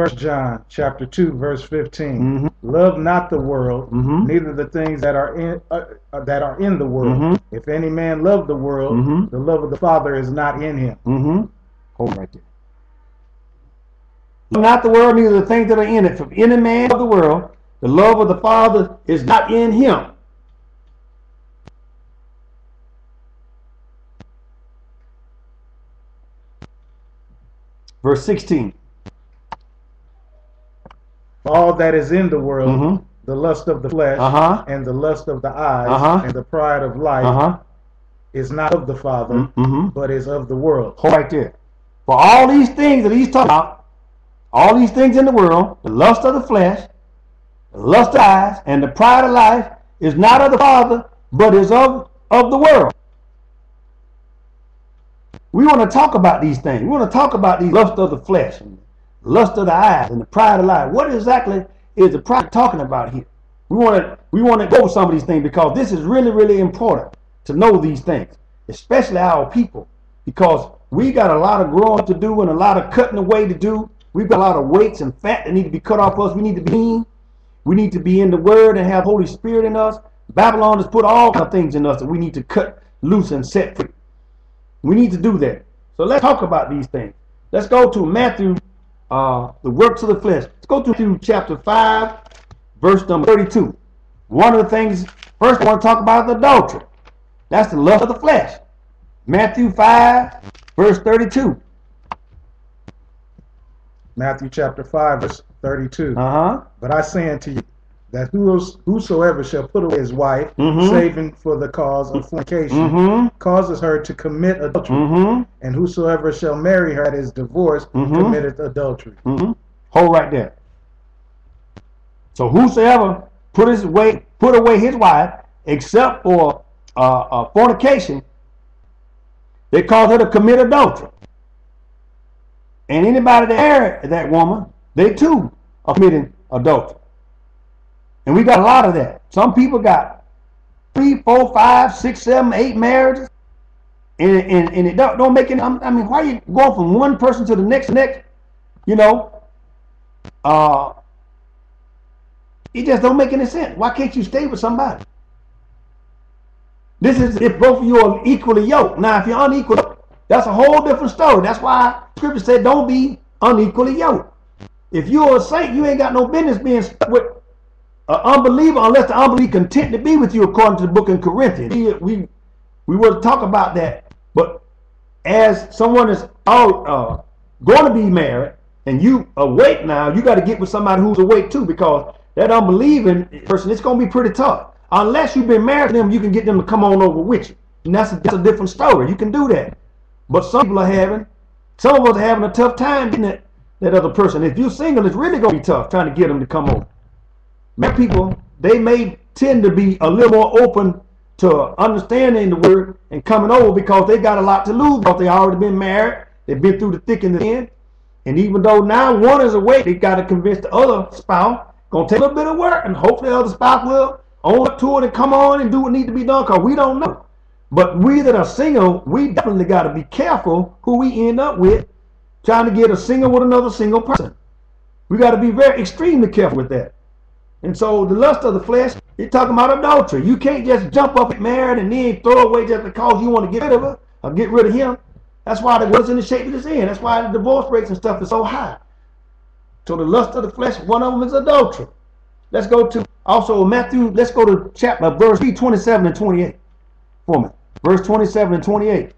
First John chapter 2 verse 15. Mhm. Love not the world, Mhm. neither the things that are in uh, uh, that are in the world. Mhm. If any man love the world, the love of the Father is not in him. Mm-hmm. Hold right there. Not the world, neither the things that are in it. From any man of the world, the love of the Father is not in him. Verse 16. All that is in the world, Mhm. the lust of the flesh, Uh-huh. and the lust of the eyes, Uh-huh. and the pride of life, Uh-huh. is not of the Father, Mm-hmm. but is of the world. Hold right there. For all these things that he's talking about, all these things in the world, the lust of the flesh, the lust of the eyes, and the pride of life is not of the Father, but is of, of the world. We want to talk about these things. We want to talk about these lust of the flesh, and lust of the eyes, and the pride of life. What exactly is the pride talking about here? We want to we want to go over some of these things because this is really really important to know these things, especially our people, because we got a lot of growing to do and a lot of cutting away to do. We've got a lot of weights and fat that need to be cut off us. We need to be. We need to be in the Word and have Holy Spirit in us. Babylon has put all the things in us that we need to cut loose and set free. We need to do that. So let's talk about these things. Let's go to Matthew, uh, the works of the flesh. Let's go to chapter 5, verse number 32. One of the things, first I want to talk about is adultery. That's the lust of the flesh. Matthew 5, verse 32. Matthew chapter 5, verse 32. Uh-huh. But I say unto you, that whosoever shall put away his wife, Mhm. saving for the cause of fornication, Mm-hmm. causes her to commit adultery. Mm-hmm. And whosoever shall marry her that is divorced, Mhm. committeth adultery. Mm-hmm. Hold right there. So whosoever put his way put away his wife, except for uh, uh, fornication, they cause her to commit adultery. And anybody that married that woman, they too are committing adultery. And we got a lot of that. Some people got three, four, five, six, seven, eight marriages. And, and, and it don't, don't make any, I mean, why you going from one person to the next, next, you know, uh, it just don't make any sense. Why can't you stay with somebody? This is if both of you are equally yoked. Now, if you're unequal, that's a whole different story. That's why Scripture said, "Don't be unequally yoked." If you're a saint, you ain't got no business being with an unbeliever unless the unbeliever content to be with you, according to the book in Corinthians. We we, will talk about that, but as someone is out uh, going to be married and you awake now, you got to get with somebody who's awake too, because that unbelieving person, it's going to be pretty tough. Unless you've been married to them, you can get them to come on over with you, and that's a, that's a different story. You can do that, but some people are having, some of us are having a tough time getting that, that other person. If you're single, it's really going to be tough trying to get them to come over. Many people, they may tend to be a little more open to understanding the word and coming over because they got a lot to lose because they already been married. They've been through the thick and the thin. And even though now one is away, they got to convince the other spouse. Gonna take a little bit of work, and hopefully the other spouse will own up to it and come on and do what needs to be done. Cause we don't know. But we that are single, we definitely got to be careful who we end up with, trying to get a single with another single person. We got to be very extremely careful with that. And so the lust of the flesh, you're talking about adultery. You can't just jump up and married and then throw away just because you want to get rid of her or get rid of him. That's why the world's in the shape it is in. That's why the divorce rates and stuff is so high. So the lust of the flesh, one of them is adultery. Let's go to also Matthew, let's go to chapter verse 27 and 28 for me. Verse 27 and 28.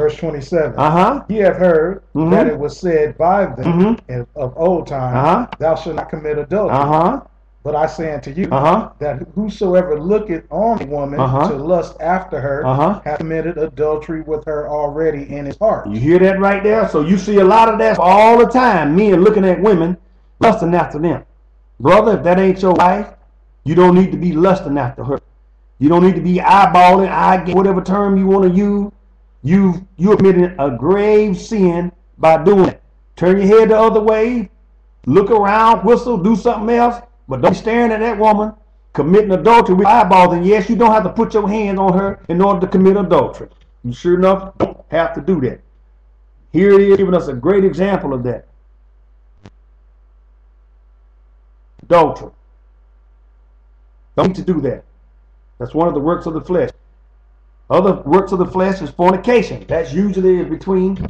Verse 27. Uh-huh. Ye have heard Mhm. that it was said by them Mhm. in- of old time, Uh-huh. Thou shalt not commit adultery. Uh-huh. But I say unto you, Uh-huh. that whosoever looketh on a woman Uh-huh. to lust after her Uh-huh. hath committed adultery with her already in his heart. You hear that right there? So you see a lot of that all the time. Men looking at women, lusting after them. Brother, if that ain't your wife, you don't need to be lusting after her. You don't need to be eyeballing, eye whatever term you want to use. You you admitted a grave sin by doing it. Turn your head the other way, look around, whistle, do something else, but don't be staring at that woman committing adultery with eyeballs. And yes, you don't have to put your hands on her in order to commit adultery. You sure enough don't have to do that. Here it is giving us a great example of that. Adultery. Don't need to do that. That's one of the works of the flesh. Other works of the flesh is fornication. That's usually between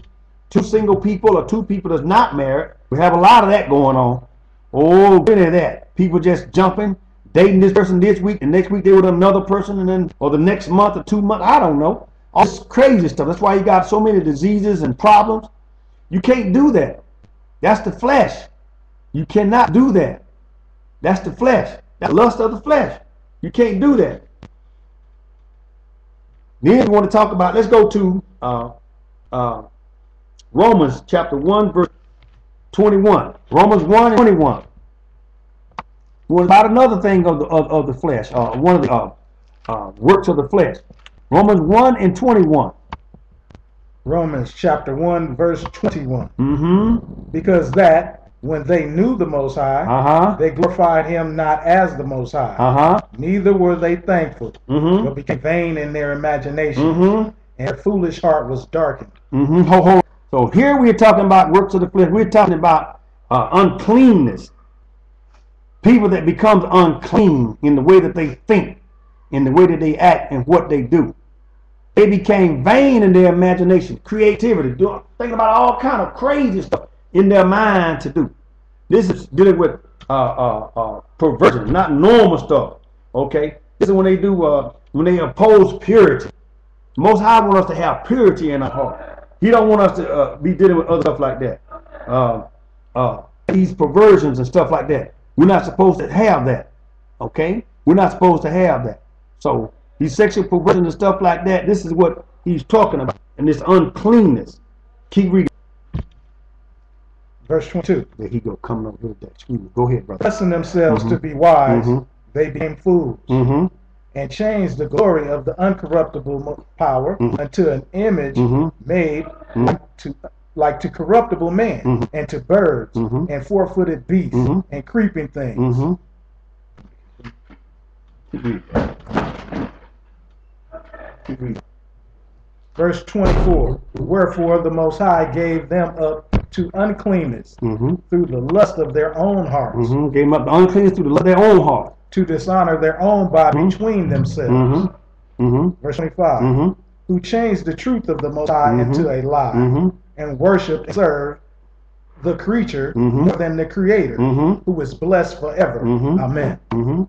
two single people or two people that's not married. We have a lot of that going on. Oh, many of that. People just jumping, dating this person this week, and next week they with another person, and then or the next month or two months. I don't know. All this crazy stuff. That's why you got so many diseases and problems. You can't do that. That's the flesh. You cannot do that. That's the flesh. That lust of the flesh. You can't do that. Then we want to talk about, let's go to uh, uh, Romans chapter 1, verse 21. Romans 1 21. What about another thing of the of, of the flesh? Uh, one of the uh, uh, works of the flesh. Romans 1 and 21. Romans chapter 1, verse 21. Mm-hmm. Because that, when they knew the Most High, Uh-huh. they glorified him not as the Most High, Uh-huh. neither were they thankful, Mm-hmm. but became vain in their imagination, Mm-hmm. and their foolish heart was darkened. Mm-hmm. Ho, ho. So here we're talking about works of the flesh. We're talking about uh, uncleanness. People that becomes unclean in the way that they think, in the way that they act, and what they do. They became vain in their imagination, creativity, doing, thinking about all kind of crazy stuff in their mind to do. This is dealing with uh, uh, uh, perversion, not normal stuff. Okay, this is when they do uh, when they oppose purity. Most High want us to have purity in our heart. He don't want us to uh, be dealing with other stuff like that. Uh, uh, these perversions and stuff like that. We're not supposed to have that. Okay? We're not supposed to have that. So these sexual perversions and stuff like that, this is what he's talking about. And this uncleanness. Keep reading. Verse 22. There he go, coming up with that. Excuse me. Go ahead, brother. Pressing themselves to Mhm. be wise, Mhm. they became fools, Mm-hmm. and changed the glory of the uncorruptible power Mhm. unto an image Mhm. made Mhm. like to like to corruptible man, and to birds, and four-footed beasts, and creeping things. Mm-hmm. Keep reading. Keep reading. Verse 24 Wherefore the Most High gave them up to uncleanness Mm-hmm. through the lust of their own hearts, Mm-hmm. Gave them up the uncleanness through the love of their own heart. to dishonor their own body Mhm. between themselves. Mm-hmm. Mm-hmm. Verse 25 Mm-hmm. Who changed the truth of the Most High into a lie, Mm-hmm. and worshiped and served the creature more than the Creator, Mm-hmm. who is blessed forever. Amen. Mm-hmm.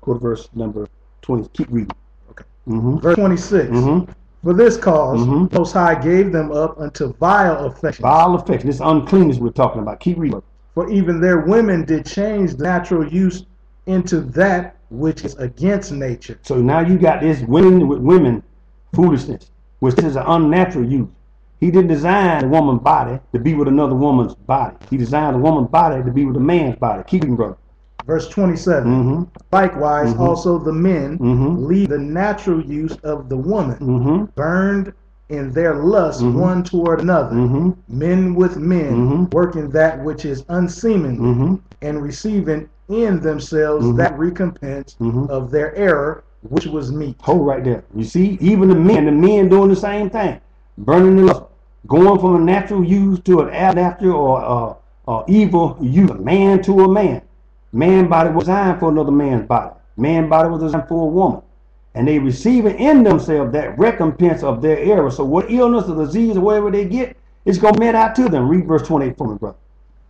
Go to verse number 20. Keep reading. Okay. Mm-hmm. Verse 26 Mm-hmm. For this cause, Mhm. Most High gave them up unto vile affections. Vile affection. This uncleanness we're talking about. Keep reading. For even their women did change the natural use into that which is against nature. So now you got this women with women foolishness, which is an unnatural use. He didn't design the woman's body to be with another woman's body. He designed the woman's body to be with a man's body. Keep reading, brother. Verse 27 Mm-hmm. Likewise, Mhm. also the men Mhm. leave the natural use of the woman, Mm-hmm. burned in their lust Mhm. one toward another, Mm-hmm. men with men, working that which is unseemly, Mm-hmm. and receiving in themselves that recompense of their error, which was meat. Hold right there. You see, even the men, the men doing the same thing, burning the lust, going from a natural use to an unnatural or uh, uh, evil use, a man to a man. Man body was designed for another man's body. Man body was designed for a woman. And they receiving in themselves that recompense of their error. So what illness or disease or whatever they get, it's gonna met out to them. Read verse 28 for me, brother.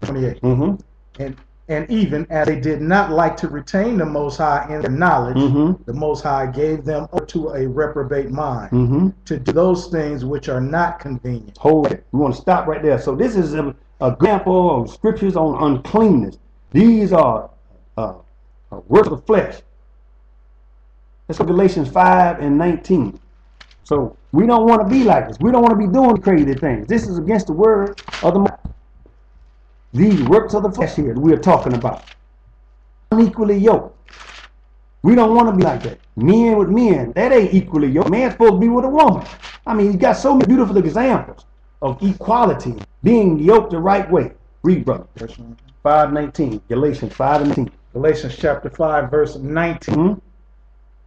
28. Mm-hmm. And and even as they did not like to retain the Most High in their knowledge, Mm-hmm. the Most High gave them over to a reprobate mind Mm-hmm. to do those things which are not convenient. Hold it. We want to stop right there. So this is a, a example of scriptures on uncleanness. These are uh, uh, works of the flesh. Let's Galatians 5 and 19. So we don't want to be like this. We don't want to be doing crazy things. This is against the word of the These works of the flesh here that we are talking about. Unequally yoked. We don't want to be like that. Men with men, that ain't equally yoked. Man's supposed to be with a woman. I mean, you got so many beautiful examples of equality being yoked the right way. Read, brother. 519. Galatians 5 and 19. Galatians chapter 5, verse 19. Mm-hmm.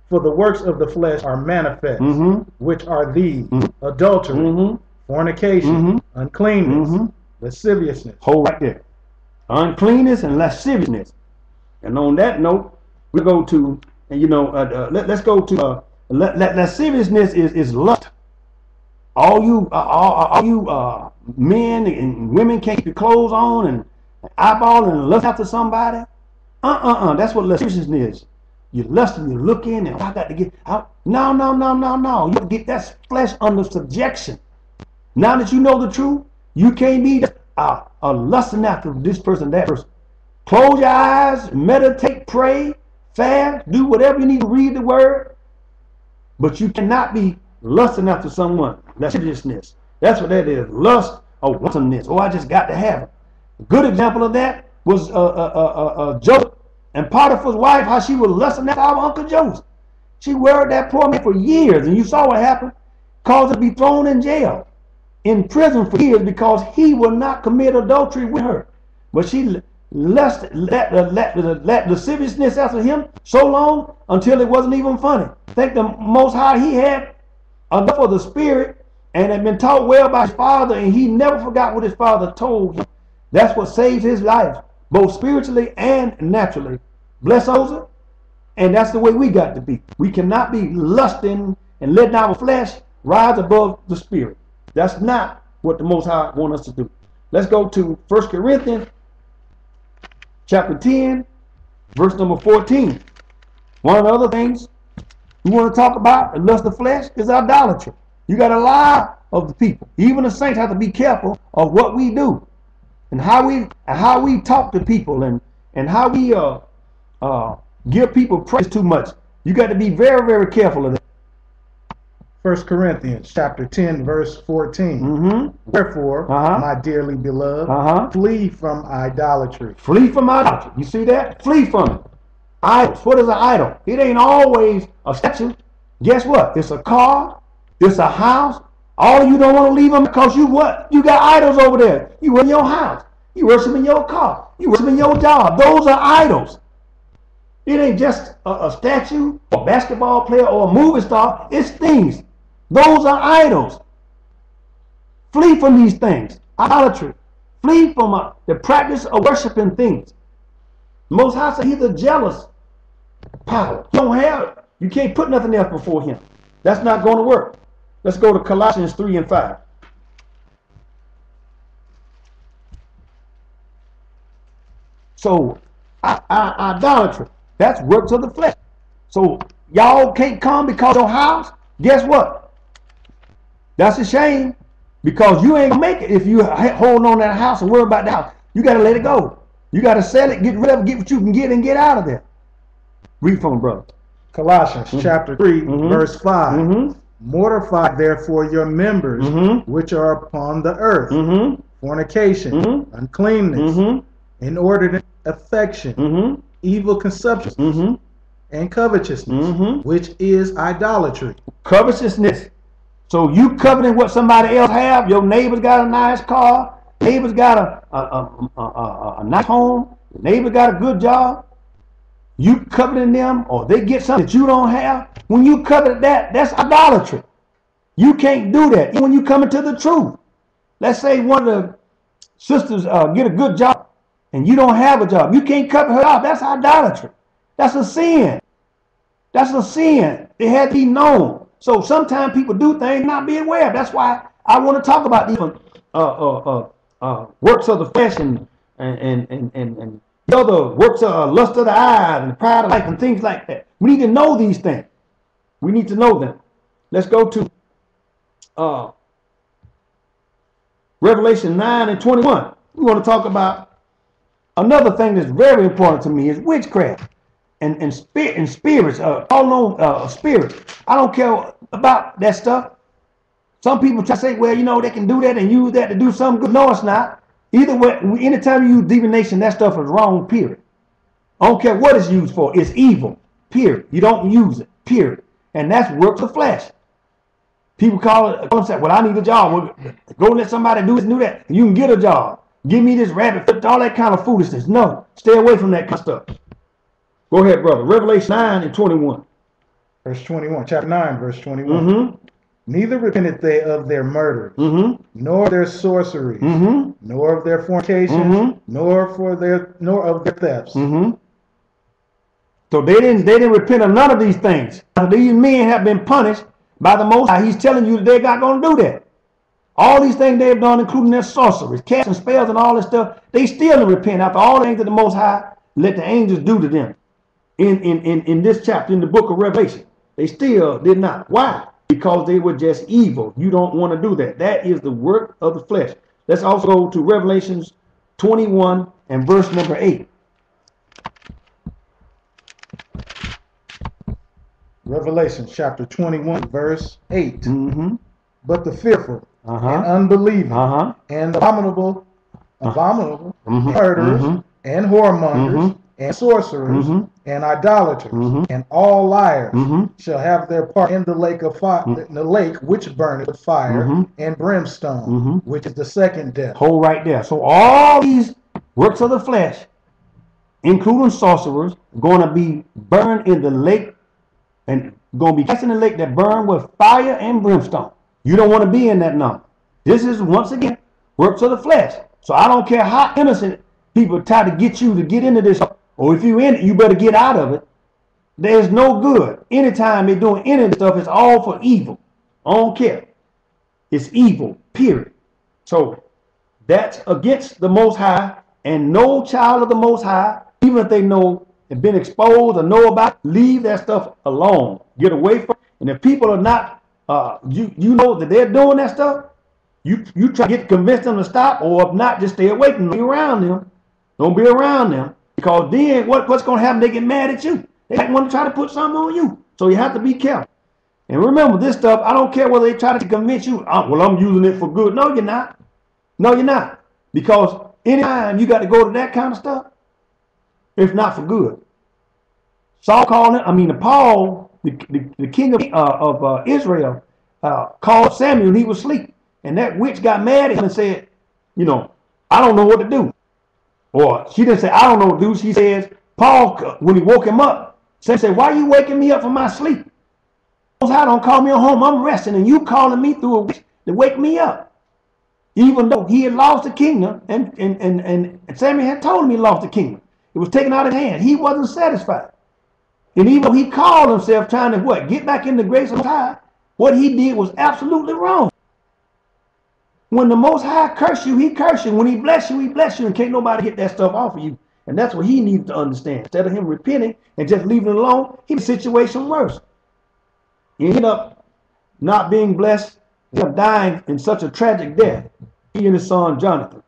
For the works of the flesh are manifest, Mm-hmm. which are these Mhm. adultery, Mm-hmm. fornication, Mhm. uncleanness, lasciviousness, Hold right there. uncleanness and lasciviousness. And on that note, we go to, and you know, uh, uh, let, us go to uh, lasciviousness is, is lust. All you, uh, all, all, you uh, men and women can't keep your clothes on and eyeball and lust after somebody. Uh-uh-uh. That's what lasciviousness is. You lust and you look in and oh, I got to get out. No, no, no, no, no. You get that flesh under subjection. Now that you know the truth, you can't be uh, uh, lusting after this person, that person. Close your eyes, meditate, pray, fast, do whatever you need to read the word. But you cannot be lusting after someone. Lasciviousness. That's what that is. Lust or wantonness. Oh, I just got to have it. A good example of that was uh, uh, uh, uh, Joseph and Potiphar's wife, how she was lusting after our Uncle Joseph. She worried that poor man for years, and you saw what happened. Caused to be thrown in jail, in prison for years because he would not commit adultery with her. But she lust, let, let, let, let lasciviousness after him so long until it wasn't even funny. Think the Most High, he had enough of the Spirit and had been taught well by his father, and he never forgot what his father told him. That's what saved his life, both spiritually and naturally. Bless Joseph. And that's the way we got to be. We cannot be lusting and letting our flesh rise above the spirit. That's not what the Most High want us to do. Let's go to 1 Corinthians chapter 10, verse number 14. One of the other things we want to talk about, the lust of flesh, is idolatry. You got a lot of the people. Even the saints have to be careful of what we do and how we how we talk to people and and how we uh uh give people praise too much. You got to be very very careful of that. First Corinthians chapter 10 verse 14. Mm-hmm. Wherefore, uh -huh. my dearly beloved, uh -huh. flee from idolatry. Flee from idolatry. You see that? Flee from it. Idols. What is an idol? It ain't always a statue. Guess what? It's a car. It's a house. All you don't want to leave them because you what? You got idols over there. You in your house. You worship in your car. You worship in your job. Those are idols. It ain't just a, a statue, a basketball player, or a movie star. It's things. Those are idols. Flee from these things. Idolatry. Flee from uh, the practice of worshiping things. Most High said he's a jealous power. You don't have, it. you can't put nothing else before him. That's not going to work. Let's go to Colossians 3 and 5. So, idolatry, that's works of the flesh. So, y'all can't come because your house, guess what? That's a shame because you ain't gonna make it if you hold on that house and worry about the house. You got to let it go. You got to sell it, get rid of it, get what you can get, and get out of there. Read from brother. Colossians mm -hmm. chapter 3, mm -hmm. verse 5. Mm -hmm. Mortify therefore your members mm-hmm. which are upon the earth mm-hmm. fornication, mm-hmm. uncleanness, inordinate affection, evil consumption, and covetousness, which is idolatry. Covetousness. So you coveting what somebody else have? Your neighbor's got a nice car. Neighbor's got a, a, a, a, a nice home. Your neighbor got a good job you coveting them or they get something that you don't have, when you covet that, that's idolatry. You can't do that when you come into the truth. Let's say one of the sisters uh, get a good job and you don't have a job. You can't cover her job. That's idolatry. That's a sin. That's a sin. It had to be known. So sometimes people do things not be aware. That's why I want to talk about these uh, uh, uh, uh, works of the flesh and, and, and, and, and the other works of lust of the eyes and pride of life and things like that. We need to know these things. We need to know them. Let's go to uh, Revelation 9 and 21. We want to talk about another thing that's very important to me is witchcraft and, and, spirit, and spirits, uh, all known uh, spirits. I don't care about that stuff. Some people try to say, well, you know, they can do that and use that to do something good. No, it's not. Either way, anytime you use divination, that stuff is wrong, period. I don't care what it's used for. It's evil, period. You don't use it, period. And that's works of flesh. People call it, call say, well, I need a job. Well, go let somebody do this and do that. You can get a job. Give me this rabbit, all that kind of foolishness. No, stay away from that kind of stuff. Go ahead, brother. Revelation 9 and 21. Verse 21, chapter 9, verse 21. Mm -hmm. Neither repented they of their murders, Mm-hmm. nor their sorceries, Mm-hmm. nor of their fornications, Mhm. nor for their nor of their thefts. Mm-hmm. So they didn't they didn't repent of none of these things. These men have been punished by the Most High. He's telling you they're not going to do that. All these things they've done, including their sorceries, casting spells, and all this stuff, they still didn't repent after all the things that the Most High let the angels do to them. In, in, in, in this chapter, in the book of Revelation, they still did not. Why? Because they were just evil. You don't want to do that. That is the work of the flesh. Let's also go to Revelations 21 and verse number 8. Revelation chapter 21, verse 8. Mm-hmm. But the fearful and Uh-huh. unbelieving Uh-huh. and abominable, abominable, Mhm. murderers Mhm. and whoremongers Mhm. And sorcerers Mhm. and idolaters Mhm. and all liars Mhm. shall have their part in the lake of fire, in the lake which burneth with fire Mhm. and brimstone, Mhm. which is the second death. Hold right there. So all these works of the flesh, including sorcerers, going to be burned in the lake and going to be cast in the lake that burn with fire and brimstone. You don't want to be in that number. This is once again works of the flesh. So I don't care how innocent people try to get you to get into this, or if you're in it, you better get out of it. There's no good. Anytime they're doing any of this stuff, it's all for evil. I don't care. It's evil, period. So that's against the Most High, and no child of the Most High, even if they know have been exposed or know about, leave that stuff alone. Get away from. it. And if people are not, uh, you you know that they're doing that stuff, you you try to get convince them to stop, or if not, just stay away from them. Be around them. Don't be around them because then what, what's going to happen? They get mad at you. They want to try to put something on you. So you have to be careful. And remember, this stuff, I don't care whether they try to convince you, "Oh, well, I'm using it for good. No, you're not. No, you're not. Because anytime you got to go to that kind of stuff, it's not for good. Saul called it, I mean, Paul, the, the, the king of, uh, of uh, Israel, uh, called Samuel and he was asleep. And that witch got mad at him and said, you know, I don't know what to do. Or she didn't say, I don't know dude. She says, Paul, when he woke him up, Sam said, why you waking me up from my sleep? High don't call me home. I'm resting, and you calling me through a to wake me up. Even though he had lost the kingdom, and, and, and, and Samuel had told him he lost the kingdom. It was taken out of his hand. He wasn't satisfied. And even though he called himself trying to what? Get back in the grace of God, what he did was absolutely wrong. When the Most High curse you, he curse you. When he bless you, he bless you. And can't nobody get that stuff off of you. And that's what he needs to understand. Instead of him repenting and just leaving it alone, he the situation worse. He ended up not being blessed, he ended up dying in such a tragic death. He and his son Jonathan.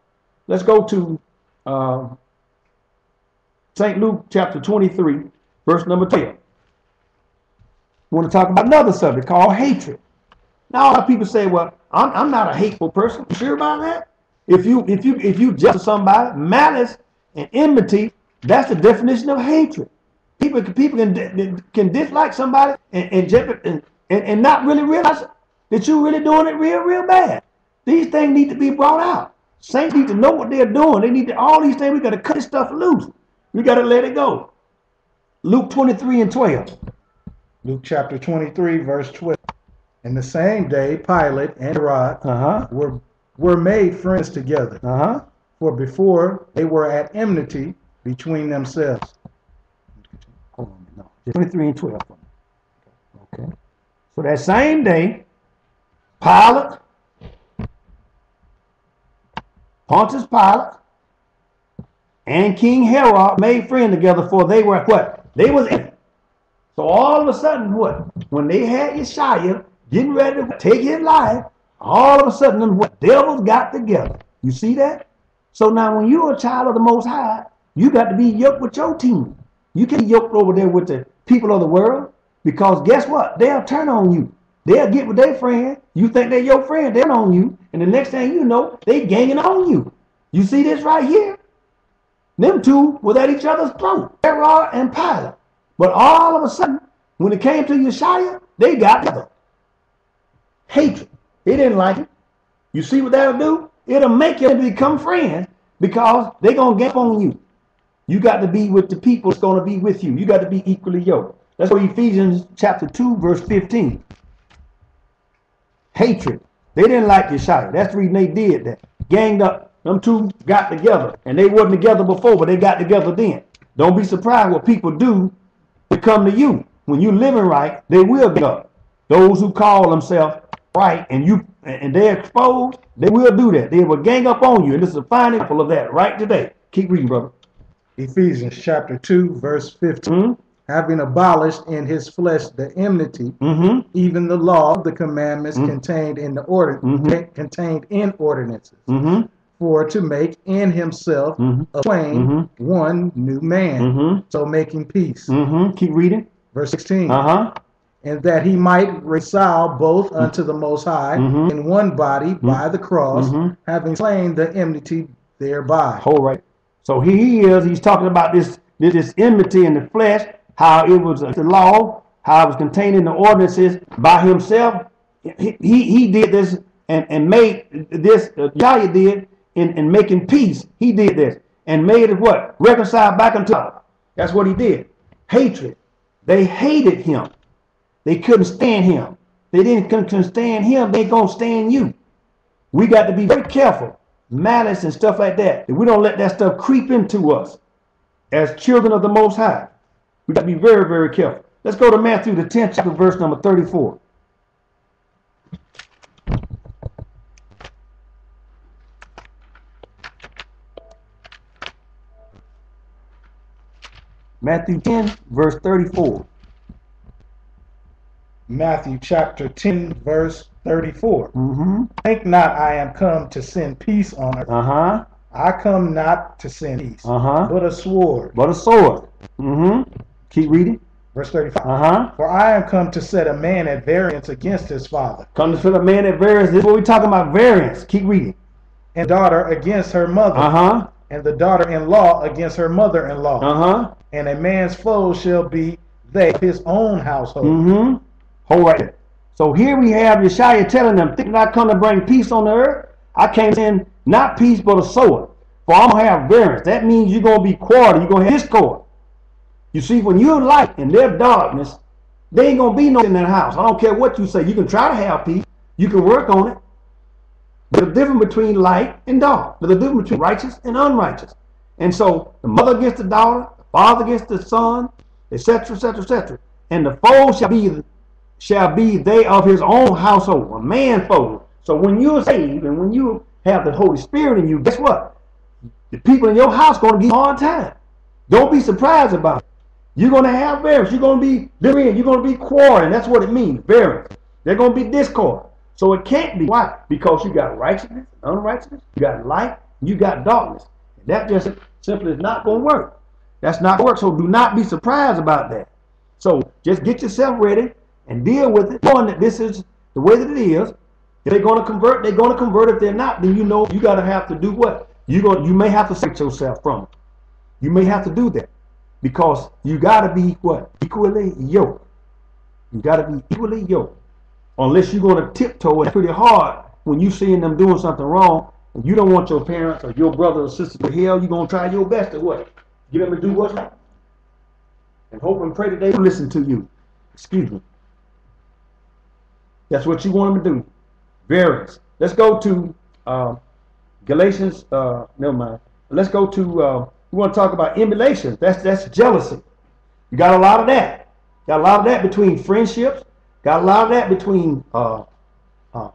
Let's go to uh, St. Luke chapter 23, verse number 12. I want to talk about another subject called hatred. Now, a lot of people say, well, I'm, I'm not a hateful person. You sure about that? If you if you if you judge somebody, malice and enmity, that's the definition of hatred. People people can can dislike somebody and and, and, and, and not really realize that you're really doing it real real bad. These things need to be brought out. Saints need to know what they're doing. They need to all these things. We got to cut stuff loose. We got to let it go. Luke 23 and 12. Luke chapter 23, verse 12. In the same day, Pilate and Herod Uh huh. were, were made friends together, Uh huh. for before they were at enmity between themselves. Hold on. No. 23 and 12. Okay. So that same day, Pilate, Pontius Pilate, and King Herod made friends together for they were what? They was in. So all of a sudden, what? When they had Yeshua getting ready to take his life, all of a sudden, them devils got together. You see that? So now when you're a child of the Most High, you got to be yoked with your team. You can't yoke over there with the people of the world because guess what? They'll turn on you. They'll get with their friend. You think they're your friend, they're on you. And the next thing you know, they ganging on you. You see this right here? Them two was at each other's throat, Herod and Pilate. But all of a sudden, when it came to Yeshua, they got together. Hatred. They didn't like it. You see what that'll do? It'll make you become friends because they're going to get on you. You got to be with the people that's going to be with you. You got to be equally yoked. That's what Ephesians chapter 2, verse 15. hatred. They didn't like Yeshua. That's the reason they did that. Ganged up. Them two got together. And they wasn't together before, but they got together then. Don't be surprised what people do to come to you. When you're living right, they will go. Those who call themselves right and you and they're exposed, they will do that. They will gang up on you. And this is a fine example of that right today. Keep reading, brother. Ephesians chapter 2, verse 15. Mhm. Having abolished in his flesh the enmity, Mm-hmm. even the law of the commandments Mhm. contained in the order Mhm. contained in ordinances, Mm-hmm. for to make in himself Mhm. a twain one new man, Mm-hmm. so making peace. Mm-hmm. Keep reading. Verse 16. Uh-huh. And that he might reconcile both unto the Most High Mhm. in one body by the cross, Mhm. having slain the enmity thereby. Hold right. So here he is. He's talking about this this, enmity in the flesh, how it was the law, how it was contained in the ordinances by himself. He he, he did this and, and made this. Uh, Yahweh did in, in making peace. He did this and made it what reconcile back unto God. That's what he did. Hatred. They hated him. They couldn't stand him. They didn't couldn't stand him. They gonna stand you. We got to be very careful. Malice and stuff like that. That we don't let that stuff creep into us as children of the Most High. We got to be very, very careful. Let's go to Matthew, the 10th chapter, verse number 34. Matthew 10, verse 34. Matthew chapter 10, verse 34. Mm-hmm. Think not I am come to send peace on earth. Uh-huh. I come not to send peace, Uh-huh. but a sword. But a sword. Mm-hmm. Keep reading. Verse 35. Uh-huh. For I am come to set a man at variance against his father, Come to fit a man at variance. This is what we're talking about, variance. Keep reading. and daughter against her mother, Uh-huh. and the daughter-in-law against her mother-in-law. Uh-huh. And a man's foes shall be they his own household. Mm-hmm. Hold right there. So here we have Yeshua telling them, think not come to bring peace on the earth. I came in not peace but a sword. For I'm gonna have variance. That means you're gonna be quarter, you're gonna have discord. You see, when you're light and they're darkness, there ain't gonna be no in that house. I don't care what you say. You can try to have peace, you can work on it. There's a difference between light and dark. There's a difference between righteous and unrighteous. And so the mother against the daughter, the father against the son, etc., etc., etc. And the foe shall be shall be they of his own household, a man foe. So when you're saved and when you have the Holy Spirit in you, guess what? The people in your house going to a hard time. Don't be surprised about it. You're going to have variance. You're going to be different. You're going to be quarreling. That's what it means, variance. They're going to be discord. So it can't be. Why? Because you got righteousness, unrighteousness, you got light, you got darkness. That just simply is not going to work. That's not work. So do not be surprised about that. So just get yourself ready and deal with it, knowing that this is the way that it is. If they're going to convert, they're going to convert. If they're not, then you know you got to have to do what? You going you may have to separate yourself from it. You may have to do that because you got to be what? Equally yoked. You got to be equally yoked. Unless you're going to tiptoe it pretty hard when you seeing them doing something wrong and you don't want your parents or your brother or sister to hell, you're going to try your best to what? Get them to do what's right. And hope and pray that they listen to you. Excuse me. That's what you want them to do. Variance. Let's go to uh, Galatians. Uh, never mind. Let's go to. Uh, we want to talk about emulation. That's that's jealousy. You got a lot of that. Got a lot of that between friendships. Got a lot of that between uh, uh,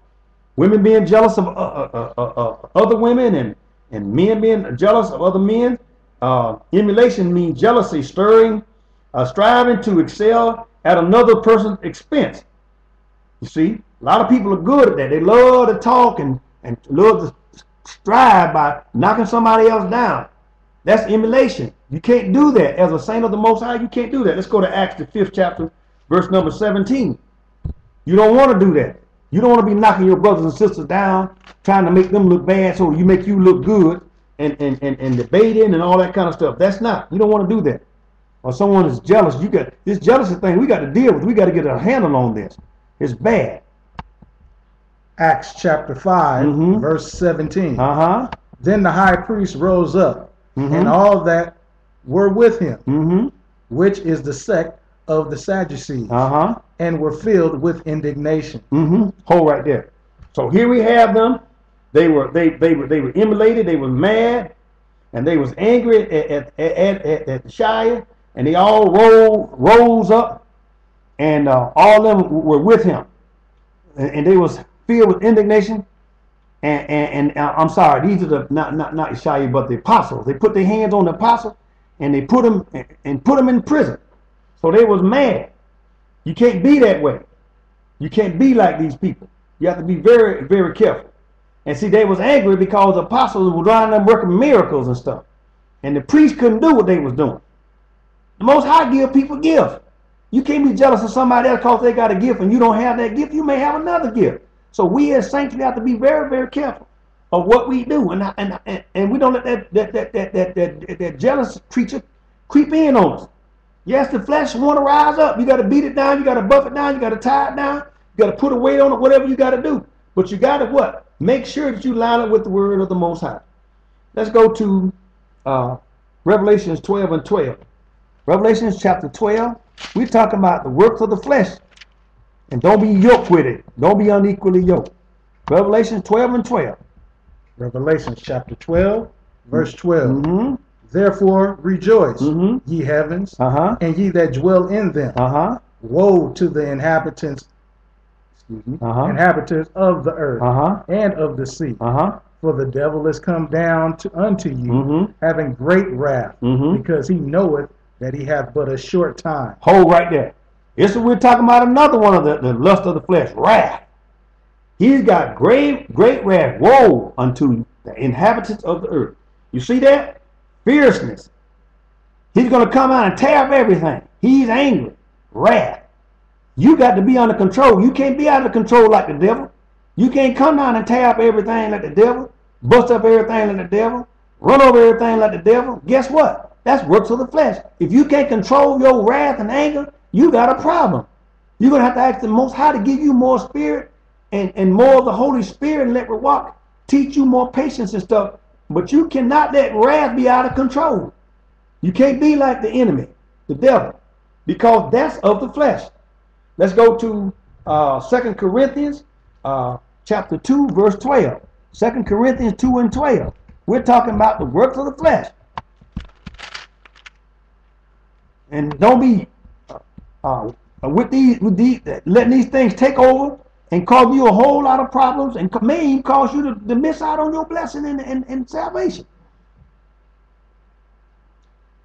women being jealous of uh, uh, other women and and men being jealous of other men. Emulation means jealousy, stirring, striving to excel at another person's expense. You see, a lot of people are good at that. They love to talk and, and love to strive by knocking somebody else down. That's emulation. You can't do that. As a saint of the Most High, you can't do that. Let's go to Acts, the fifth chapter, verse number 17. You don't want to do that. You don't want to be knocking your brothers and sisters down, trying to make them look bad so you make you look good and, and, and, and debating and all that kind of stuff. That's not. You don't want to do that. Or someone is jealous. You got this jealousy thing we got to deal with. We got to get a handle on this. It's bad. Acts chapter 5, Mhm. verse 17. Uh-huh. Then the high priest rose up, Mhm. and all that were with him, Mm-hmm. which is the sect of the Sadducees, Uh-huh. and were filled with indignation. Mm-hmm. Hold right there. So here we have them. They were they they were they were emulated. They were mad, and they was angry at at at, at, at the Shire, and they all roll rose up, and uh, all of them were with him, and, and they was filled with indignation. And, and, and uh, I'm sorry, these are the not not not Yashaya, but the apostles. They put their hands on the apostle, and they put him and put him in prison. So they was mad. You can't be that way. You can't be like these people. You have to be very, very careful. And see, they was angry because the apostles were trying them working miracles and stuff. And the priests couldn't do what they was doing. The Most High give people gifts. You can't be jealous of somebody else because they got a gift and you don't have that gift. You may have another gift. So we as saints, we have to be very, very careful of what we do. And and, and, we don't let that that, that, that, that, that, that jealous creature creep in on us. Yes, the flesh want to rise up. You got to beat it down. You got to buff it down. You got to tie it down. You got to put a weight on it, whatever you got to do. But you got to what? Make sure that you line up with the word of the Most High. Let's go to uh, Revelations 12 and 12. Revelations chapter 12, we're talking about the works of the flesh. And don't be yoked with it. Don't be unequally yoked. Revelations 12 and 12. Revelations chapter 12, verse 12. Mm-hmm. Therefore rejoice, Mhm. ye heavens, Uh-huh. and ye that dwell in them. Uh-huh. Woe to the inhabitants, excuse me, Uh-huh. inhabitants of the earth Uh-huh. and of the sea. Uh-huh. For the devil is come down to, unto you, Mhm. having great wrath, Mhm. because he knoweth that he hath but a short time. Hold right there. This is we're talking about another one of the, the lust of the flesh, wrath. He's got great, great wrath. Woe unto the inhabitants of the earth. You see that? Fierceness. He's going to come out and tear up everything. He's angry. Wrath. You got to be under control. You can't be out of control like the devil. You can't come down and tear up everything like the devil, bust up everything like the devil, run over everything like the devil. Guess what? That's works of the flesh. If you can't control your wrath and anger, you got a problem. You're going to have to ask the Most High to give you more spirit and, and more of the Holy Spirit and let walk, teach you more patience and stuff. But you cannot let wrath be out of control. You can't be like the enemy, the devil, because that's of the flesh. Let's go to uh, 2 Corinthians uh, chapter 2, verse 12. 2 Corinthians 2 and 12. We're talking about the works of the flesh. And don't be uh, uh, with these, with these, letting these things take over and cause you a whole lot of problems and may even cause you to, to miss out on your blessing and, and, and salvation.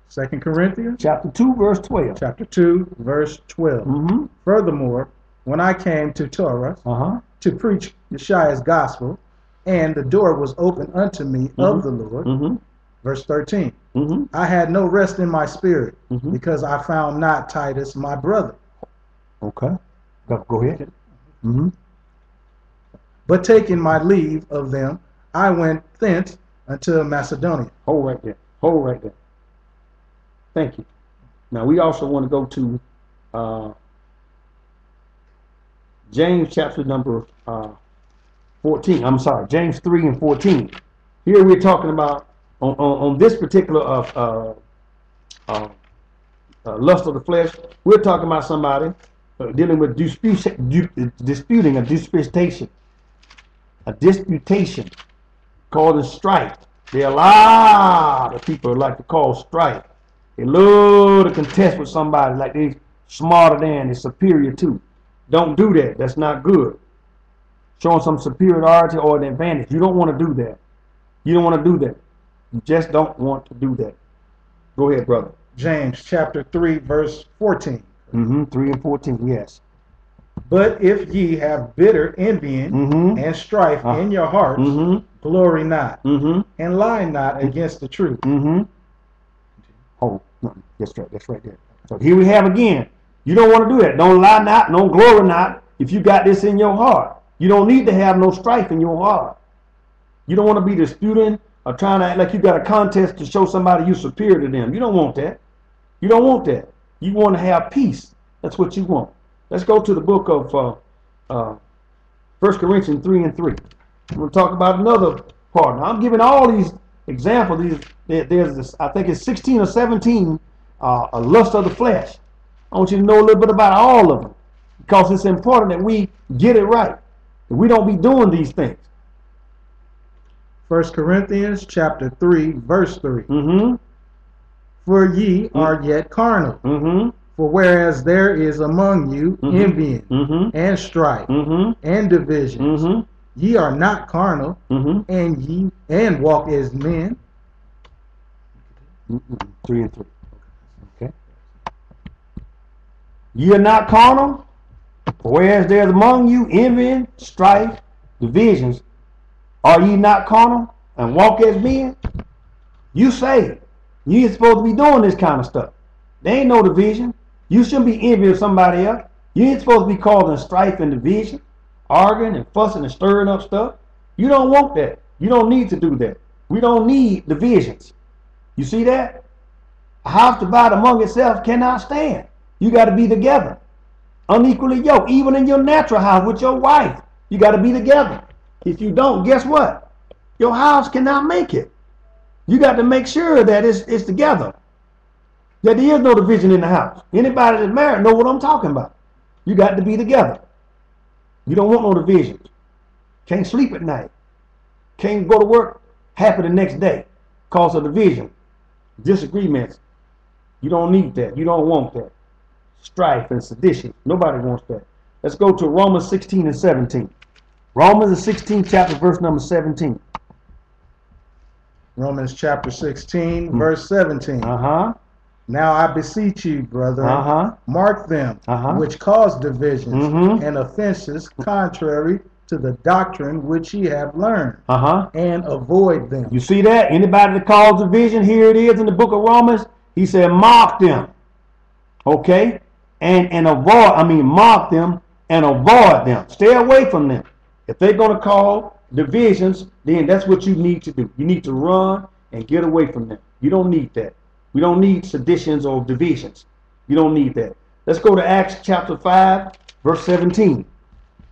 Second Corinthians Chapter 2, verse 12. chapter 2, verse 12. Mm-hmm. Furthermore, when I came to Troas Uh-huh. to preach the Yeshua's gospel, and the door was opened unto me of Mhm. the Lord, Mm-hmm. Verse 13, Mm-hmm. I had no rest in my spirit, Mhm. because I found not Titus my brother. Okay. Go, go ahead. Mm-hmm. But taking my leave of them, I went thence unto Macedonia. Hold right there. Hold right there. Thank you. Now we also want to go to uh, James chapter number uh, 14. I'm sorry, James 3 and 14. Here we're talking about on, on, on this particular uh, uh, uh, uh, lust of the flesh. We're talking about somebody uh, dealing with dispute, disputing a disputation, a disputation causing strife. There are a lot of people like to call strife. They love to contest with somebody like they're smarter than, they're superior to. Don't do that. That's not good. Showing some superiority or an advantage. You don't want to do that. You don't want to do that. You just don't want to do that. Go ahead, brother. James chapter 3, verse 14. Mm-hmm. 3 and 14, yes. But if ye have bitter envying Mm-hmm. and strife Ah. in your hearts, Mm-hmm. glory not, Mm-hmm. and lie not against the truth. Mm-hmm. Oh, no, that's right. That's right there. So here we have again. You don't want to do that. Don't lie not. Don't glory not. If you got this in your heart, you don't need to have no strife in your heart. You don't want to be disputing or trying to act like you got a contest to show somebody you're superior to them. You don't want that. You don't want that. You want to have peace. That's what you want. Let's go to the book of uh, uh, 1 Corinthians 3 and 3. I'm going to talk about another part. Now, I'm giving all these examples. These there- There's this, I think it's 16 or 17, uh, a lust of the flesh. I want you to know a little bit about all of them. Because it's important that we get it right. That we don't be doing these things. First Corinthians chapter 3, verse 3. Mm-hmm. For ye are yet carnal. Mm-hmm. For whereas there is among you Mhm. envying Mm-hmm. and strife Mm-hmm. and divisions, Mm-hmm. ye are not carnal, Mm-hmm. and ye and walk as men. Three and three. Okay. Ye are not carnal, whereas there's among you envying, strife, divisions. Are ye not carnal and walk as men? You say you ain't supposed to be doing this kind of stuff. There ain't no division. You shouldn't be envying somebody else. You ain't supposed to be causing strife and division, arguing and fussing and stirring up stuff. You don't want that. You don't need to do that. We don't need divisions. You see that? A house divided among itself cannot stand. You got to be together. Unequally yoked, even in your natural house with your wife. You got to be together. If you don't, guess what? Your house cannot make it. You got to make sure that it's, it's together. That there is no division in the house. Anybody that's married know what I'm talking about. You got to be together. You don't want no divisions. Can't sleep at night. Can't go to work happy the next day cause of division, disagreements. You don't need that. You don't want that. Strife and sedition. Nobody wants that. Let's go to Romans 16 and 17. Romans the 16th chapter, verse number 17. Romans chapter 16, verse 17. Uh-huh. Now I beseech you, brethren, Uh-huh. mark them Uh-huh. which cause divisions Mhm. and offenses contrary to the doctrine which ye have learned, Uh-huh. and avoid them. You see that? Anybody that calls division, here it is in the book of Romans. He said, mark them. Okay? And and avoid, I mean mark them and avoid them. Stay away from them. If they're gonna call divisions, then that's what you need to do. You need to run and get away from them. You don't need that. We don't need seditions or divisions. You don't need that. Let's go to Acts chapter 5, verse 17.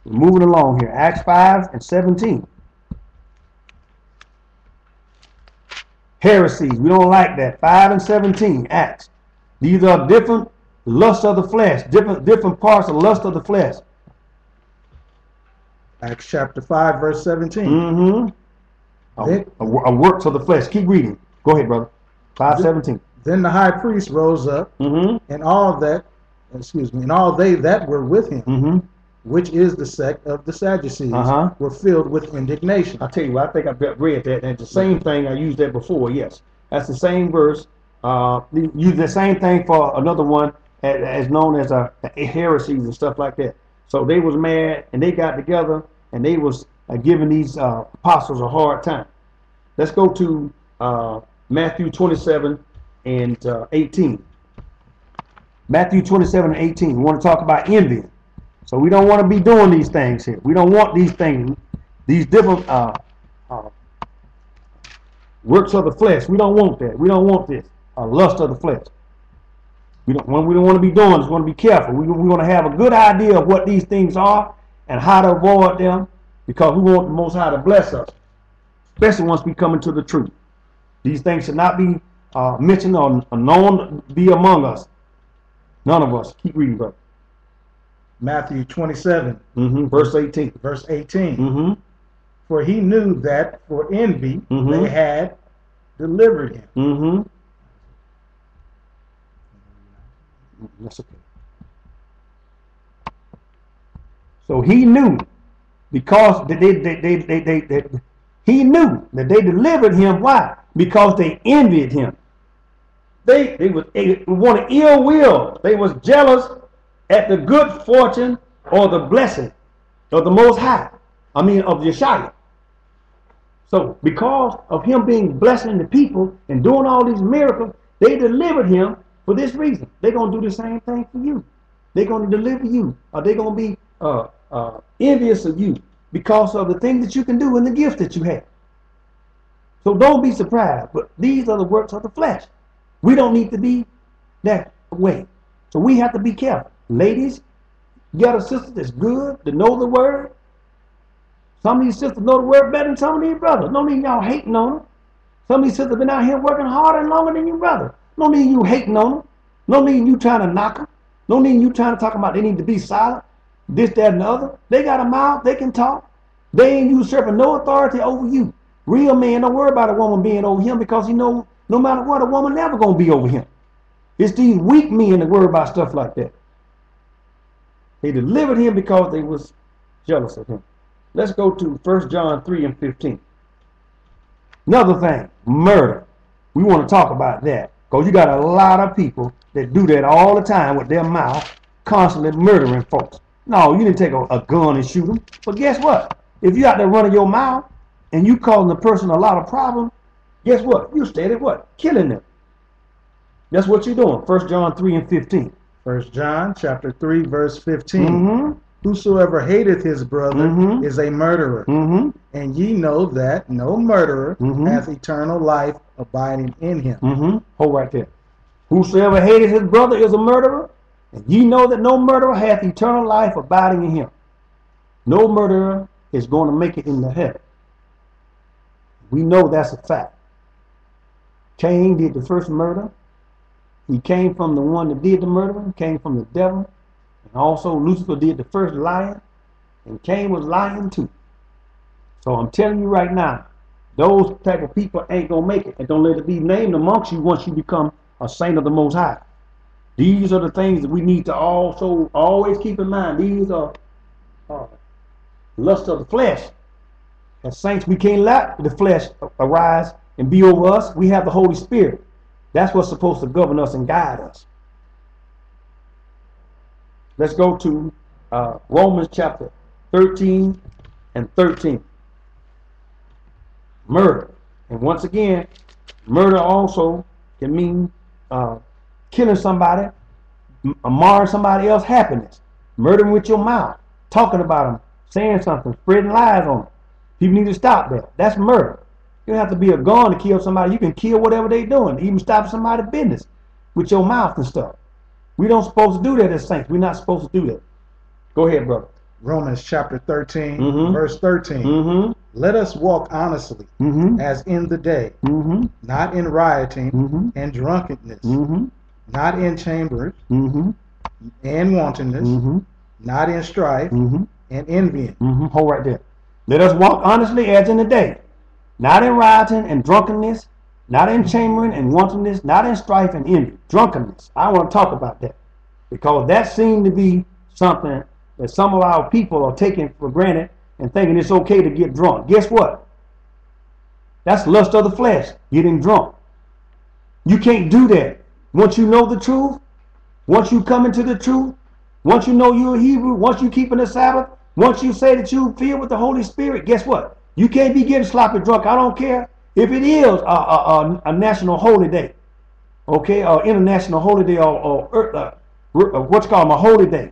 We're moving along here. Acts 5 and 17. heresies. We don't like that. 5 and 17, Acts. These are different lusts of the flesh, different different parts of lust of the flesh. Acts chapter 5, verse 17. Mm-hmm. Then- A, a, a works of the flesh. Keep reading. Go ahead, brother. 517. Then the high priest rose up, Mm-hmm. and all that, excuse me, and all they that were with him, Mm-hmm. which is the sect of the Sadducees, Uh-huh. were filled with indignation. I tell you what, I think I have read that, and the same thing I used that before. Yes, that's the same verse. Uh, use the same thing for another one as, as known as uh, heresies and stuff like that. So they was mad, and they got together, and they was uh, giving these uh, apostles a hard time. Let's go to uh, Matthew 27 and uh, 18. Matthew 27 and 18. We want to talk about envy. So we don't want to be doing these things here. We don't want these things, these different uh, uh, works of the flesh. We don't want that. We don't want this. A lust of the flesh. We don't, what we don't want to be doing is want to be careful. We, we want to have a good idea of what these things are and how to avoid them because we want the Most High to bless us, especially once we come into the truth. These things should not be uh, mentioned or, or known be among us. None of us. Keep reading, brother. Matthew 27, hmm Verse 18. verse 18. hmm For he knew that for envy Mhm. they had delivered him. Okay. So he knew because they, they, they, they, they, they, they- he knew that they delivered him. Why? Because they envied him. They they was they wanted ill will. They was jealous at the good fortune or the blessing of the Most High. I mean of Yeshua. So because of him being blessing the people and doing all these miracles, they delivered him for this reason. They're gonna do the same thing for you. They're gonna deliver you. Or they're gonna be uh, uh, envious of you because of the things that you can do and the gifts that you have. So don't be surprised. But these are the works of the flesh. We don't need to be that way. So we have to be careful. Ladies, you got a sister that's good, to know the word. Some of these sisters know the word better than some of these brothers. No need y'all hating on them. Some of these sisters been out here working harder and longer than you brother. No need you hating on them. No need you trying to knock them. No need you trying to talk about they need to be silent. this, that, and the other. They got a mouth, they can talk. They ain't usurping no authority over you. Real man don't worry about a woman being over him because he know no matter what, a woman never gonna be over him. It's these weak men that worry about stuff like that. They delivered him because they was jealous of him. Let's go to 1 John 3 and 15. Another thing, murder. We want to talk about that. Because you got a lot of people that do that all the time with their mouth, constantly murdering folks. No, you didn't take a, a gun and shoot them. But guess what? If you out there running your mouth and you causing the person a lot of problems, guess what? You stated what? Killing them. That's what you're doing. First John 3 and 15. First John chapter 3 verse 15. Mm-hmm. Whosoever hateth his brother Mhm. is a murderer. Mm-hmm. And ye know that no murderer Mhm. hath eternal life abiding in him. Mm-hmm. Hold right there. Whosoever hated his brother is a murderer, and ye know that no murderer hath eternal life abiding in him. No murderer is going to make it into heaven. We know that's a fact. Cain did the first murder. He came from the one that did the murdering, came from the devil. And also Lucifer did the first lying, and Cain was lying too. So I'm telling you right now, those type of people ain't gonna make it, and don't let it be named amongst you once you become a saint of the Most High. These are the things that we need to also always keep in mind. These are uh, lust of the flesh. As saints, we can't let the flesh arise and be over us. We have the Holy Spirit. That's what's supposed to govern us and guide us. Let's go to uh, Romans chapter 13 and 13. Murder. And once again, murder also can mean uh, killing somebody, uh, marring somebody else's happiness, murdering with your mouth, talking about them, saying something, spreading lies on them. People need to stop that. That's murder. You don't have to be a gun to kill somebody. You can kill whatever they're doing, even stop somebody's business with your mouth and stuff. We don't supposed to do that as saints. We're not supposed to do that. Go ahead, brother. Romans chapter 13 Mhm. verse 13. Mm-hmm. Let us walk honestly Mm-hmm. as in the day, Mm-hmm. not in rioting Mm-hmm. and drunkenness, Mm-hmm. not in chambers and wantonness, not in strife and envying. Hold right there. Let us walk honestly as in the day, not in rioting and drunkenness, not in chambering and wantonness, not in strife and envy. Drunkenness. I want to talk about that because that seemed to be something that some of our people are taking for granted and thinking it's okay to get drunk. Guess what? That's lust of the flesh, getting drunk. You can't do that. Once you know the truth, once you come into the truth, once you know you're a Hebrew, once you keeping the Sabbath, once you say that you filled with the Holy Spirit, guess what? You can't be getting sloppy drunk. I don't care if it is a, a, a, national holy day, okay, or international holy day, or, or uh, what's called a holy day,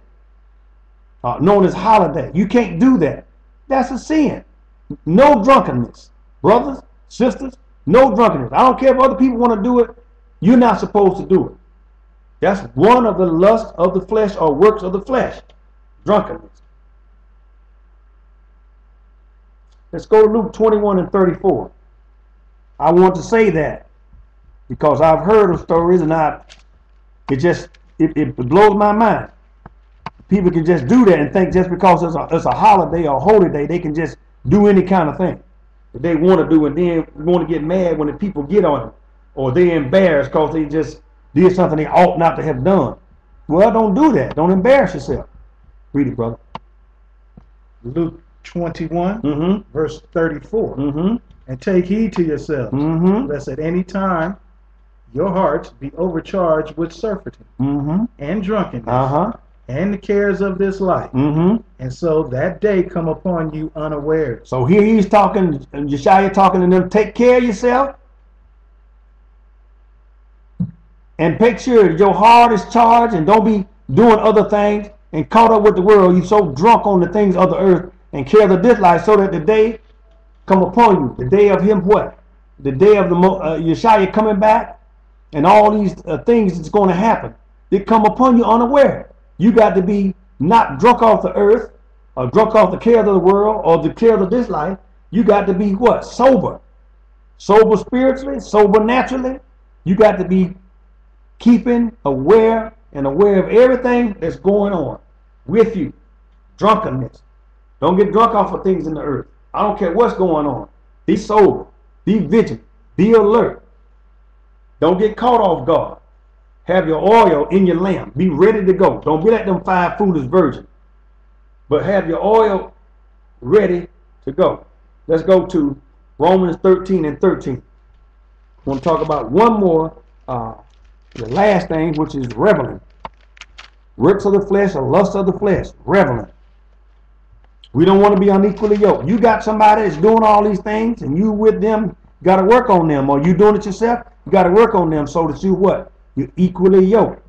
uh, known as holiday. You can't do that. That's a sin. No drunkenness, brothers, sisters. No drunkenness. I don't care if other people want to do it. You're not supposed to do it. That's one of the lusts of the flesh or works of the flesh. Drunkenness. Let's go to Luke 21 and 34. I want to say that because I've heard of stories and I it just it, it blows my mind. People can just do that and think just because it's a, it's a holiday or holy day, they can just do any kind of thing that they want to do and then want to get mad when the people get on them or they're embarrassed because they just did something they ought not to have done. Well, don't do that. Don't embarrass yourself. Read it, brother. Luke 21 Mm-hmm. verse 34. Mm-hmm. And take heed to yourselves, Mm-hmm. lest at any time your hearts be overcharged with surfeiting Mm-hmm. and drunkenness Uh-huh. and the cares of this life, Mm-hmm. and so that day come upon you unawares. So here he's talking, and Yashaya talking to them, take care of yourself. And make sure your heart is charged and don't be doing other things and caught up with the world. You so drunk on the things of the earth and care of this life so that the day come upon you. The day of him what? The day of the uh, Yashaya coming back and all these uh, things that's going to happen. They come upon you unaware. You got to be not drunk off the earth or drunk off the care of the world or the care of this life. You got to be what? Sober. Sober spiritually, sober naturally. You got to be keeping aware and aware of everything that's going on with you. drunkenness. Don't get drunk off of things in the earth. I don't care what's going on. Be sober. Be vigilant. Be alert. Don't get caught off guard. Have your oil in your lamp. Be ready to go. Don't be like them five foolish virgins. But have your oil ready to go. Let's go to Romans 13 and 13. I want to talk about one more, uh, the last thing, which is reveling. Works of the flesh or lust of the flesh, reveling. We don't want to be unequally yoked. You got somebody that's doing all these things and you with them, got to work on them. Or you doing it yourself, you got to work on them so that you what? You're equally yoked.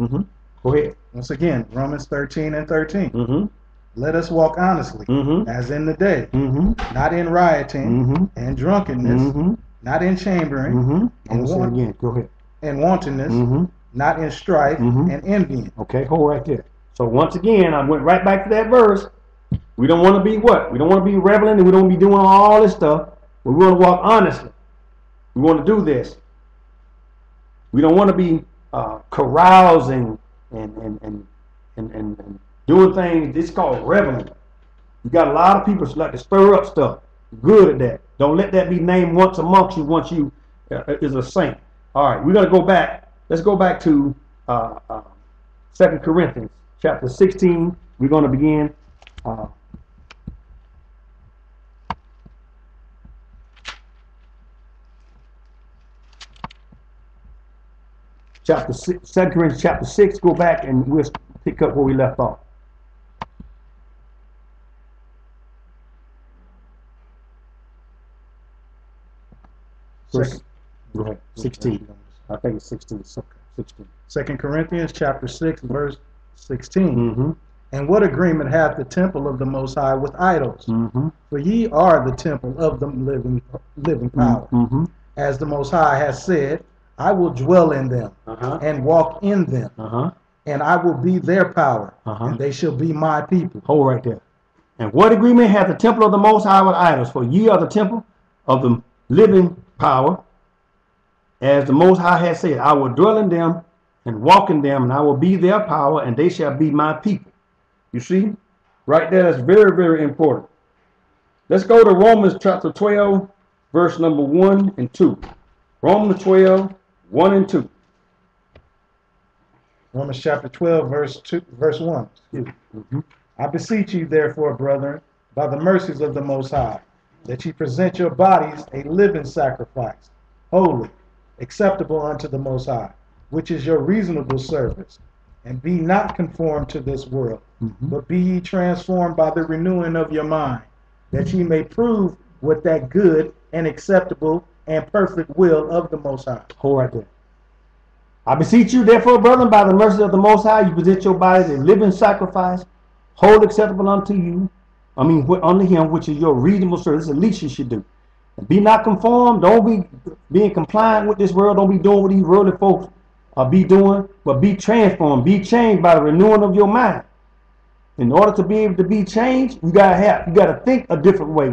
Mm-hmm. Go ahead. Once again, Romans 13 and 13. Mm-hmm. Let us walk honestly, Mhm. as in the day, Mm-hmm. not in rioting Mhm. and drunkenness, Mm-hmm. Not in chambering Mm-hmm. I'm and, gonna say want- again. Go ahead. and wantonness, Mm-hmm. not in strife Mhm. and envying. Okay, hold right there. So once again, I went right back to that verse. We don't want to be what? We don't want to be reveling and we don't want to be doing all this stuff. But we want to walk honestly. We want to do this. We don't want to be uh, carousing and and, and, and, and and doing things. It's called reveling. You got a lot of people that like to stir up stuff. Good at that. Don't let that be named once amongst you once you uh, is a saint. All right, we're gonna go back. Let's go back to uh, uh, Second Corinthians chapter 16. We're gonna begin. Uh, chapter six, 2 Corinthians chapter 6, go back and we'll pick up where we left off. Second, Go ahead. 16. I think it's 16. 16. Second Corinthians chapter 6, verse 16. Mm-hmm. And what agreement hath the temple of the Most High with idols? Mm-hmm. For ye are the temple of the living living power. Mm-hmm. As the Most High has said, I will dwell in them Uh-huh. and walk in them, Uh-huh. and I will be their power, Uh-huh. and they shall be my people. Hold right there. And what agreement hath the temple of the Most High with idols? For ye are the temple of the living power. As the Most High has said, I will dwell in them and walk in them, and I will be their power, and they shall be my people. You see? Right there, that's very, very important. Let's go to Romans chapter 12, verse number 1 and 2. Romans 12, 1 and 2. Romans chapter 12, verse 2, verse 1. Excuse me. Mhm. I beseech you, therefore, brethren, by the mercies of the Most High, that ye present your bodies a living sacrifice, holy, acceptable unto the Most High, which is your reasonable service. And be not conformed to this world, Mhm. but be ye transformed by the renewing of your mind, that ye may prove what that good and acceptable and perfect will of the Most High. Hold right there. I beseech you, therefore, brethren, by the mercy of the Most High, you present your bodies a living sacrifice, wholly acceptable unto you. I mean, under Him, which is your reasonable service. At least you should do. Be not conformed. Don't be being compliant with this world. Don't be doing what these worldly folks are be doing, but be transformed. Be changed by the renewing of your mind. In order to be able to be changed, you gotta have, you gotta think a different way.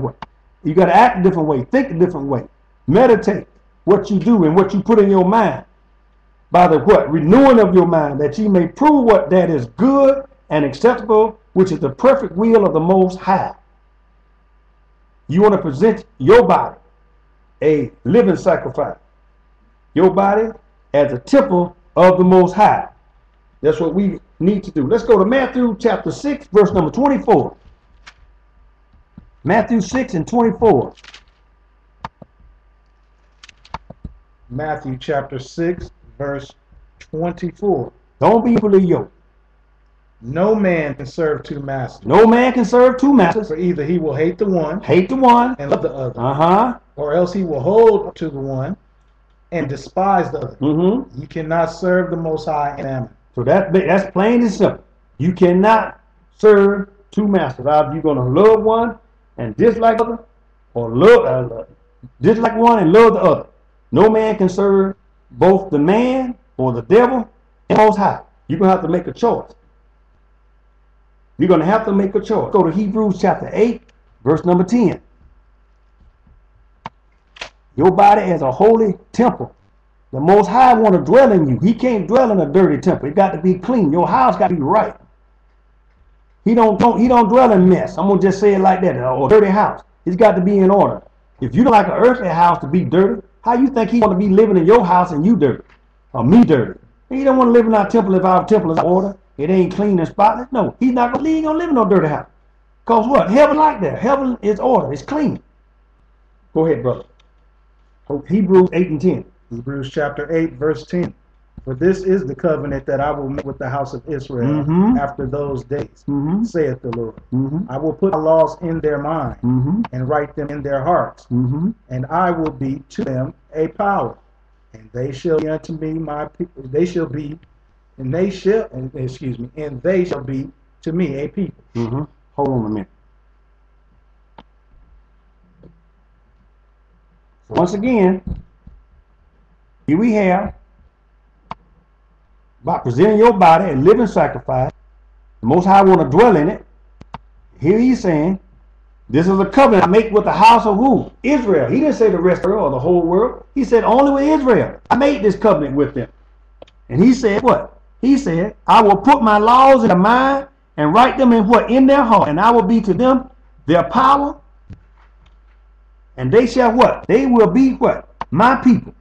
You gotta act a different way. Think a different way. Meditate what you do and what you put in your mind by the what renewing of your mind that ye may prove what that is good and acceptable which is the perfect will of the most high. You want to present your body a living sacrifice your body as a temple of the most high. That's what we need to do. Let's go to matthew chapter 6 verse number 24 matthew 6 and 24 Matthew chapter 6, verse 24. don't be equally yoked No man can serve two masters, no man can serve two masters for either he will hate the one hate the one and love the other, uh-huh or else he will hold to the one and despise the other. mm-hmm You cannot serve the Most High and mammon. So that that's plain and simple. You cannot serve two masters. Either you're gonna love one and dislike the other, or love uh, dislike one and love the other. No man can serve both the man or the devil and Most High. You're gonna have to make a choice. You're gonna have to make a choice. Go to Hebrews chapter eight, verse number ten. Your body is a holy temple The Most High want to dwell in you. He can't dwell in a dirty temple. It got to be clean. Your house got to be right. He don't, don't he don't dwell in mess. I'm gonna just say it like that. Or dirty house. It's got to be in order. If you don't like an earthly house to be dirty, how you think he want to be living in your house and you dirty? Or me dirty? He don't want to live in our temple if our temple is order. It ain't clean and spotless. No, he's not gonna, he ain't gonna live in no dirty house. Cause what? Heaven like that. Heaven is order. It's clean. Go ahead, brother. Hebrews 8 and 10. Hebrews chapter 8, verse 10. For this is the covenant that I will make with the house of Israel Mhm. after those days, Mhm. saith the Lord. Mm-hmm. I will put my laws in their mind Mm-hmm. and write them in their hearts, Mm-hmm. and I will be to them a power, and they shall be unto me my people. They shall be, and they shall, excuse me, and they shall be to me a people. Mm-hmm. Hold on a minute. Once again, here we have by presenting your body a living sacrifice. The Most High want to dwell in it. Here he's saying, this is a covenant I make with the house of who? Israel. He didn't say the rest of the world or the whole world. He said only with Israel. I made this covenant with them. And he said what? He said, I will put my laws in their mind and write them in what? In their heart. And I will be to them their power. And they shall what? They will be what? My people.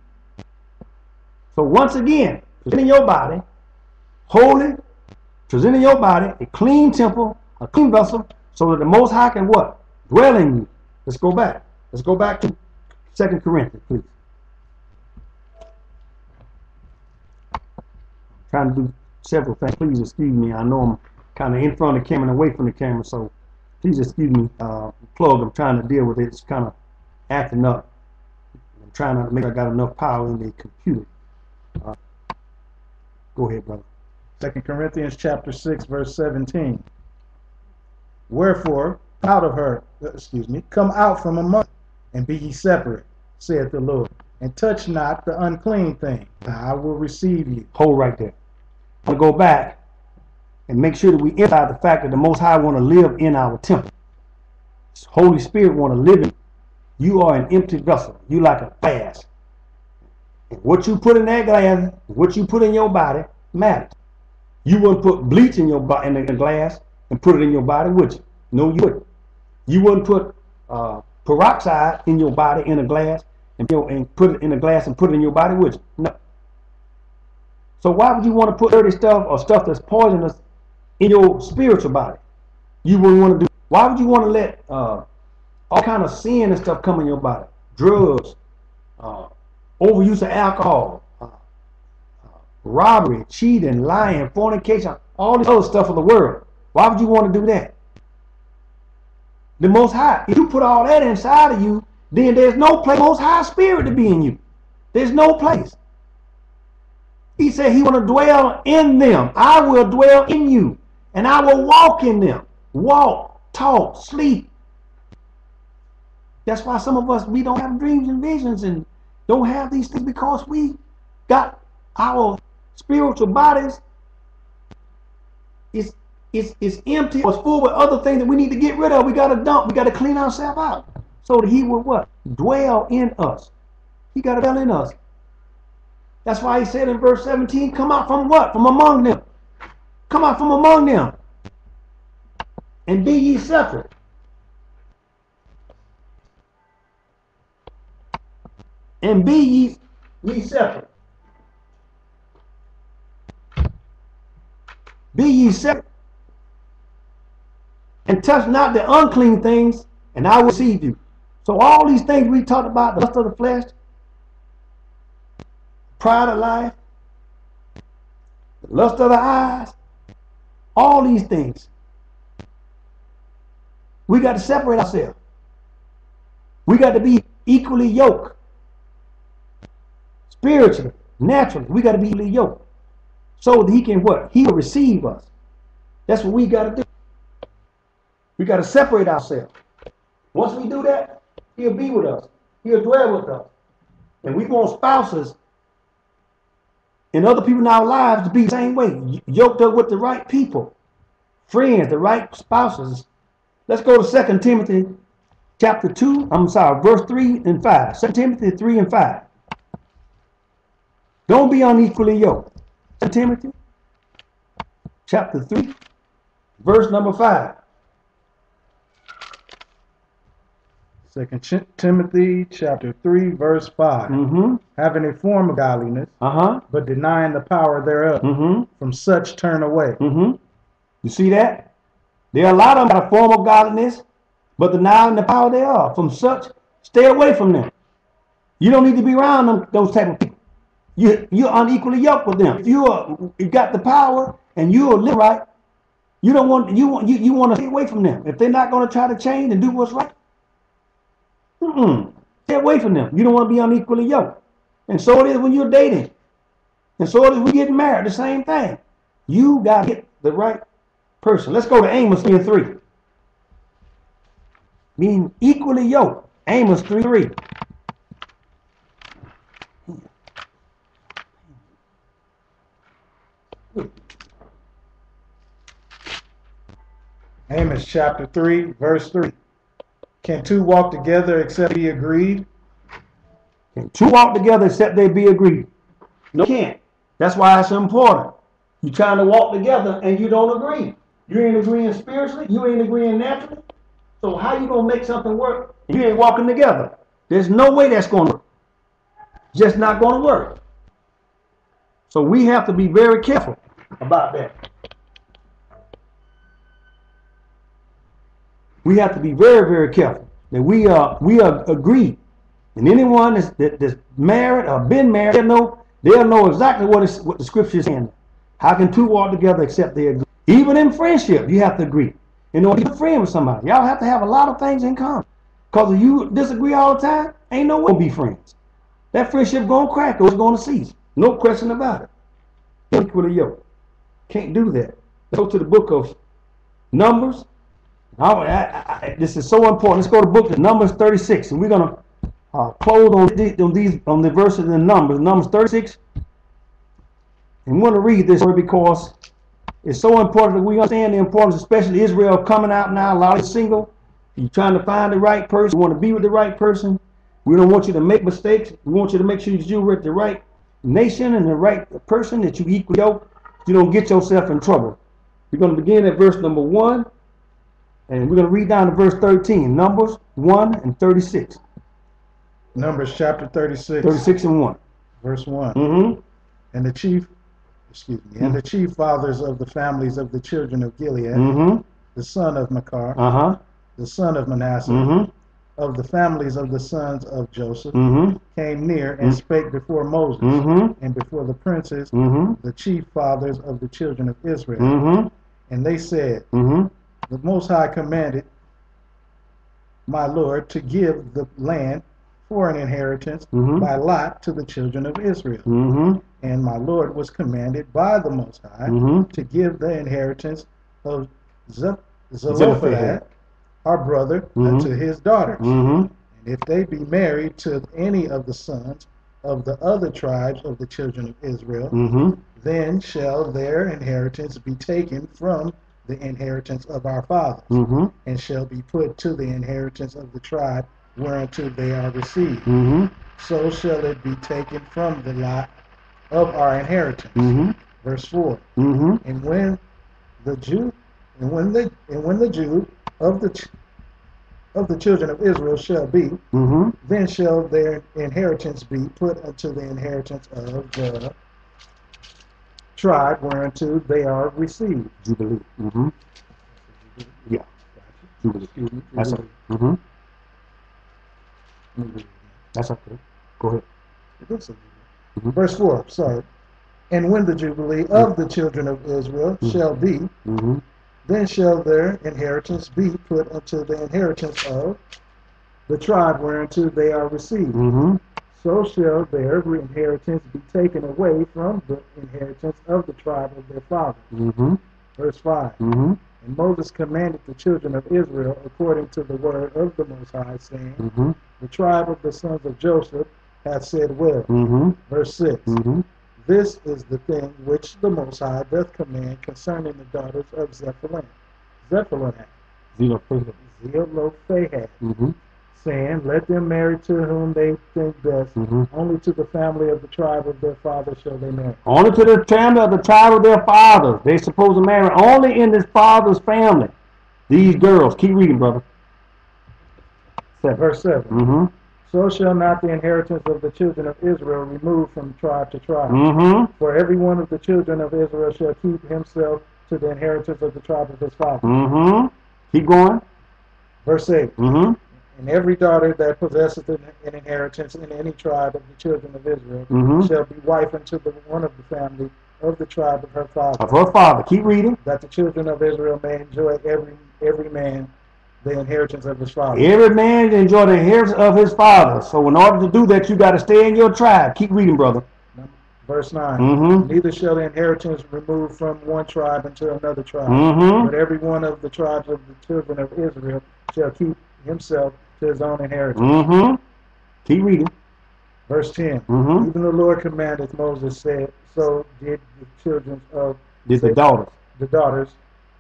So once again, presenting your body holy, presenting your body a clean temple, a clean vessel, so that the Most High can what? Dwell in you. Let's go back. Let's go back to Second Corinthians, please. Trying to do several things. Please excuse me. I know I'm kind of in front of the camera and away from the camera, so please excuse me. Uh, plug, I'm trying to deal with it. It's kind of acting up. I'm trying to make sure I got enough power in the computer. Uh, go ahead, brother. Second Corinthians chapter 6, verse 17. Wherefore, out of her, uh, excuse me, come out from among, and be ye separate, saith the Lord, and touch not the unclean thing. I will receive you. Hold right there. Gonna go back and make sure that we emphasize the fact that the Most High want to live in our temple. Holy Spirit want to live in. You are an empty vessel. You like a glass. And what you put in that glass, what you put in your body, matters. You wouldn't put bleach in your bo- in the glass and put it in your body, would you? No, you wouldn't. You wouldn't put uh, peroxide in your body in a glass and, and put it in a glass and put it in your body, would you? No. So why would you want to put dirty stuff or stuff that's poisonous in your spiritual body? You wouldn't want to do. Why would you want to let uh, all kind of sin and stuff come in your body? Drugs, uh, overuse of alcohol, uh, uh, robbery, cheating, lying, fornication, all this other stuff of the world. Why would you want to do that? The Most High. If you put all that inside of you, then there's no place Most High Spirit to be in you. There's no place. He said he want to dwell in them. I will dwell in you, and I will walk in them. Walk, talk, sleep. That's why some of us we don't have dreams and visions and don't have these things because we got our spiritual bodies is is is empty. It's full with other things that we need to get rid of. We got to dump. We got to clean ourselves out so that He will what dwell in us. He got to dwell in us. That's why he said in verse 17, come out from what? From among them. Come out from among them. And be ye separate. And be ye, ye separate. Be ye separate. And touch not the unclean things, and I will receive you. So all these things we talked about, the lust of the flesh, pride of life, the lust of the eyes, all these things. We got to separate ourselves. We got to be equally yoked. Spiritually, naturally, we got to be equally yoked. So that he can what? He will receive us. That's what we got to do. We got to separate ourselves. Once we do that, he'll be with us. He'll dwell with us. And we want spouses and other people in our lives to be the same way, yoked up with the right people, friends, the right spouses. Let's go to Second Timothy chapter 2, I'm sorry, verse 3 and 5. 2 Timothy 3 and 5. Don't be unequally yoked. Timothy, chapter 3, verse number 5. Second Ch- Timothy chapter 3 verse 5. Mm-hmm. Having a form of godliness, Uh-huh. but denying the power thereof. Mm-hmm. From such turn away. Mm-hmm. You see that? There are a lot of them got a form of godliness, but denying the power thereof. From such, stay away from them. You don't need to be around them, those type of people. You, you're unequally yoked with them. If you are, you got the power and you are live right, you don't want you want you, you want to stay away from them. If they're not going to try to change and do what's right, mm-mm, stay away from them. You don't want to be unequally yoked. And so it is when you're dating. And so it is when you get married. The same thing. You got to get the right person. Let's go to Amos 3 and 3. Being equally yoked. Amos 3 3. Amos chapter 3 verse 3. Can two walk together except be agreed? Can two walk together except they be agreed? No, can't. That's why it's important. You're trying to walk together and you don't agree. You ain't agreeing spiritually. You ain't agreeing naturally. So how you gonna make something work? You ain't walking together. There's no way that's gonna work. Just not gonna work. So we have to be very careful about that. We have to be very, very careful that we are we are agreed. And anyone that's, that, that's married or been married, they'll know they'll know exactly what is what the scripture is saying. How can two walk together except they agree? Even in friendship, you have to agree. Order to be a friend with somebody, y'all have to have a lot of things in common. Because if you disagree all the time, ain't no way to be friends. That friendship gonna crack or it's gonna cease. No question about it. Equally yoked. Can't do that. Go to the book of Numbers. This is so important. Let's go to book of Numbers 36, and we're gonna uh, close on, the, on these on the verses in Numbers. Numbers 36, and we want to read this because it's so important that we understand the importance, especially Israel coming out now. A lot of single. You're trying to find the right person. You want to be with the right person. We don't want you to make mistakes. We want you to make sure that you're with the right nation and the right person that you equal yoke. You don't get yourself in trouble. We're going to begin at verse number one. And we're going to read down to verse 13, Numbers 1 and 36. Numbers chapter 36 36 and 1. verse 1. Mm-hmm. And the chief excuse me, and the chief fathers of the families of the children of Gilead, Mm-hmm. the son of Machar, Uh-huh. the son of Manasseh, Mm-hmm. of the families of the sons of Joseph, Mm-hmm. came near and spake before Moses Mm-hmm. and before the princes, Mm-hmm. the chief fathers of the children of Israel. Mm-hmm. And they said, Mm-hmm. The Most High commanded my Lord to give the land for an inheritance Mhm. by lot to the children of Israel. Mm-hmm. And my Lord was commanded by the Most High Mhm. to give the inheritance of Ze- Zelophehad. Our brother, Mhm. unto his daughters. Mm-hmm. And if they be married to any of the sons of the other tribes of the children of Israel, Mm-hmm. then shall their inheritance be taken from the inheritance of our fathers, Mm-hmm. and shall be put to the inheritance of the tribe whereunto they are received. Mm-hmm. So shall it be taken from the lot of our inheritance. Mm-hmm. Verse four. Mm-hmm. And when the Jew, and when the and when the Jew of the ch- of the children of Israel shall be, Mm-hmm. then shall their inheritance be put unto the inheritance of the tribe whereunto they are received. Jubilee. Mm-hmm. Yeah. Jubilee. That's okay. Mm-hmm. That's okay. Go ahead. Mhm. Verse 4, sorry. And when the Jubilee of the children of Israel Mhm. shall be, Mm-hmm. then shall their inheritance be put unto the inheritance of the tribe whereunto they are received. So shall their inheritance be taken away from the inheritance of the tribe of their father. Mm-hmm. Verse 5. Mm-hmm. And Moses commanded the children of Israel according to the word of the Most High, saying, Mm-hmm. The tribe of the sons of Joseph hath said well. Mm-hmm. Verse 6. Mm-hmm. This is the thing which the Most High doth command concerning the daughters of Zephalah. Zephalah, Zero. Zelophehad, Mm-hmm. Saying, Let them marry to whom they think best. Mhm. Only to the family of the tribe of their father shall they marry. Only to the family of the tribe of their fathers. They supposed to marry only in this father's family. These girls. Keep reading, brother. Seven. Verse 7. Mm-hmm. So shall not the inheritance of the children of Israel remove from tribe to tribe. Mm-hmm. For every one of the children of Israel shall keep himself to the inheritance of the tribe of his father. Mm-hmm. Keep going. Verse 8. Mm-hmm. And every daughter that possesseth an an inheritance in any tribe of the children of Israel Mhm. shall be wife unto the one of the family of the tribe of her father, Of her father. Keep reading. that the children of Israel may enjoy every every man the inheritance of his father. Every man enjoy the inheritance of his father. So in order to do that, you got to stay in your tribe. Keep reading, brother. Verse 9. Mm-hmm. Neither shall the inheritance remove from one tribe into another tribe. Mm-hmm. But every one of the tribes of the children of Israel shall keep himself to his own inheritance. Mm-hmm. Keep reading. Verse 10. Mm-hmm. Even the Lord commanded Moses, said, So did the children of Did the daughters. the daughters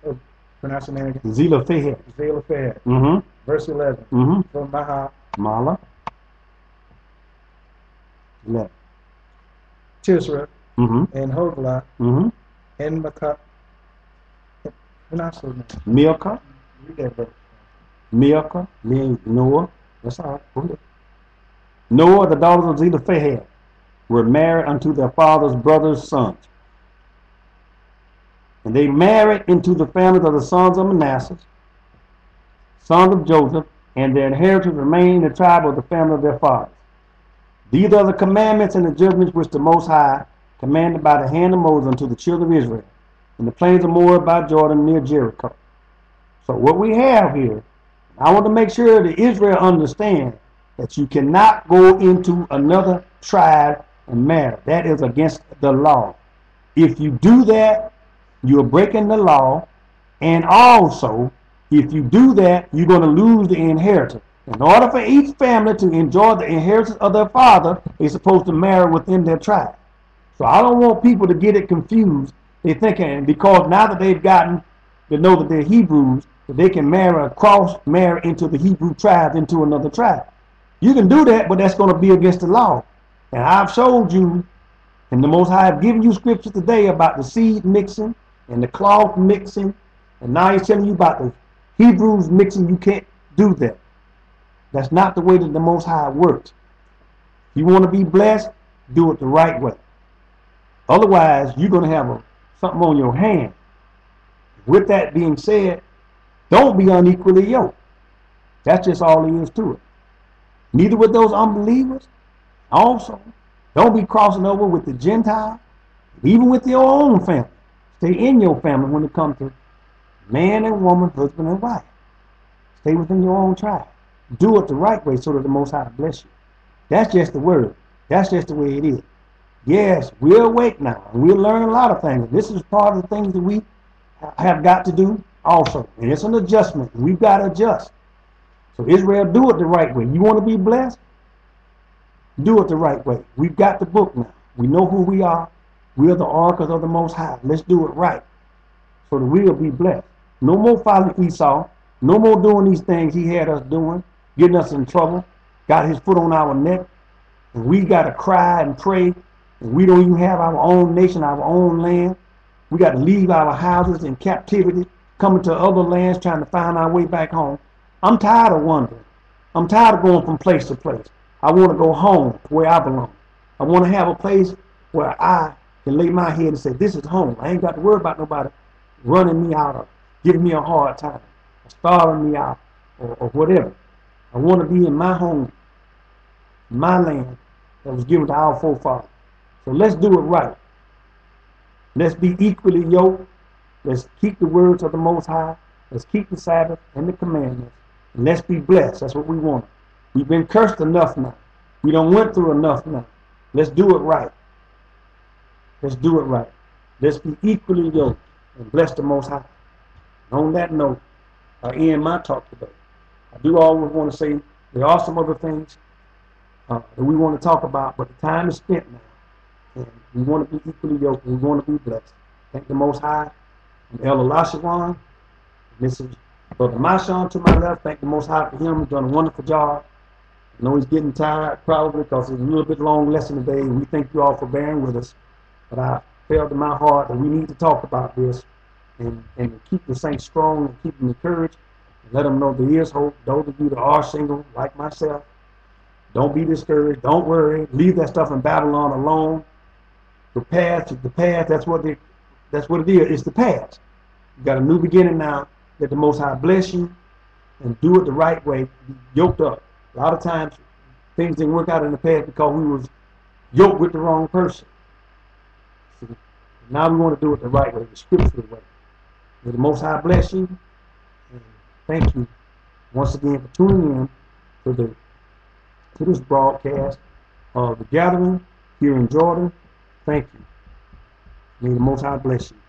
of, pronounce the name again, Zelophehad. Zelophehad. Mm-hmm. Verse 11. Mm-hmm. From Maha, Mala. Eleven. Tisra, Mm-hmm. and Hoglah, Mm-hmm. and Makah. Pronounce those names. Milcah. Read that verse. Milcah. Then Noah. That's all right. Noah, the daughters of Zelophehad, were married unto their father's brother's sons. And they married into the families of the sons of Manasseh, sons of Joseph, and their inheritance remained in the tribe of the family of their fathers. These are the commandments and the judgments which the Most High commanded by the hand of Moses unto the children of Israel in the plains of Moab by Jordan near Jericho. So what we have here, I want to make sure that Israel understand that you cannot go into another tribe and marry. That is against the law. If you do that, you're breaking the law. And also, if you do that, you're going to lose the inheritance. In order for each family to enjoy the inheritance of their father, they're supposed to marry within their tribe. So I don't want people to get it confused. They're thinking because now that they've gotten to know that they're Hebrews, they can marry a cross marry into the Hebrew tribe into another tribe. You can do that, but that's going to be against the law. And I've showed you, and the Most High have given you scripture today about the seed mixing and the cloth mixing, and now He's telling you about the Hebrews mixing. You can't do that. That's not the way that the Most High works. You want to be blessed, do it the right way. Otherwise, you're going to have a, something on your hand. With that being said, don't be unequally yoked. That's just all there is to it. Neither with those unbelievers. Also, don't be crossing over with the Gentile, even with your own family. Stay in your family when it comes to man and woman, husband and wife. Stay within your own tribe. Do it the right way so that the Most High bless you. That's just the word. That's just the way it is. Yes, we're awake now, we're learning a lot of things. This is part of the things that we have got to do also. And it's an adjustment. We've got to adjust. So Israel, do it the right way. You want to be blessed? Do it the right way. We've got the book now. We know who we are. We are the oracles of the Most High. Let's do it right so that we'll be blessed. No more following Esau. No more doing these things he had us doing, getting us in trouble, got his foot on our neck. And we got to cry and pray. And we don't even have our own nation, our own land. We got to leave our houses in captivity, coming to other lands trying to find our way back home. I'm tired of wandering. I'm tired of going from place to place. I want to go home to where I belong. I want to have a place where I can lay my head and say, This is home. I ain't got to worry about nobody running me out of, giving me a hard time or starving me out or, or whatever. I want to be in my home, my land that was given to our forefathers. So let's do it right. Let's be equally yoked. Let's keep the words of the Most High. Let's keep the Sabbath and the commandments. And let's be blessed. That's what we want. We've been cursed enough now. We don't went through enough now. Let's do it right. Let's do it right. Let's be equally yoked and bless the Most High. And on that note, I end my talk today. I do always want to say there are some other things uh, that we want to talk about, but the time is spent now. And we want to be equally yoked. We want to be blessed. Thank the Most High. And El Elashawan. This is Brother Mashan to my left. Thank the Most High for him. He's done a wonderful job. I know he's getting tired probably because it's a little bit long lesson today, we thank you all for bearing with us. But I felt in my heart that we need to talk about this and, and keep the saints strong and keep them encouraged. And let them know there is hope. Those of you that are single, like myself, don't be discouraged. Don't worry. Leave that stuff in Babylon alone. The past is the past. That's what they, that's what it is. It's the past. You got a new beginning now. Let the Most High bless you and do it the right way. Be yoked up. A lot of times things didn't work out in the past because we was yoked with the wrong person. See, now we want to do it the right way, the scriptural way. May the Most High bless you. And thank you once again for tuning in to the to this broadcast of the gathering here in Jordan. Thank you. May the Most High bless you.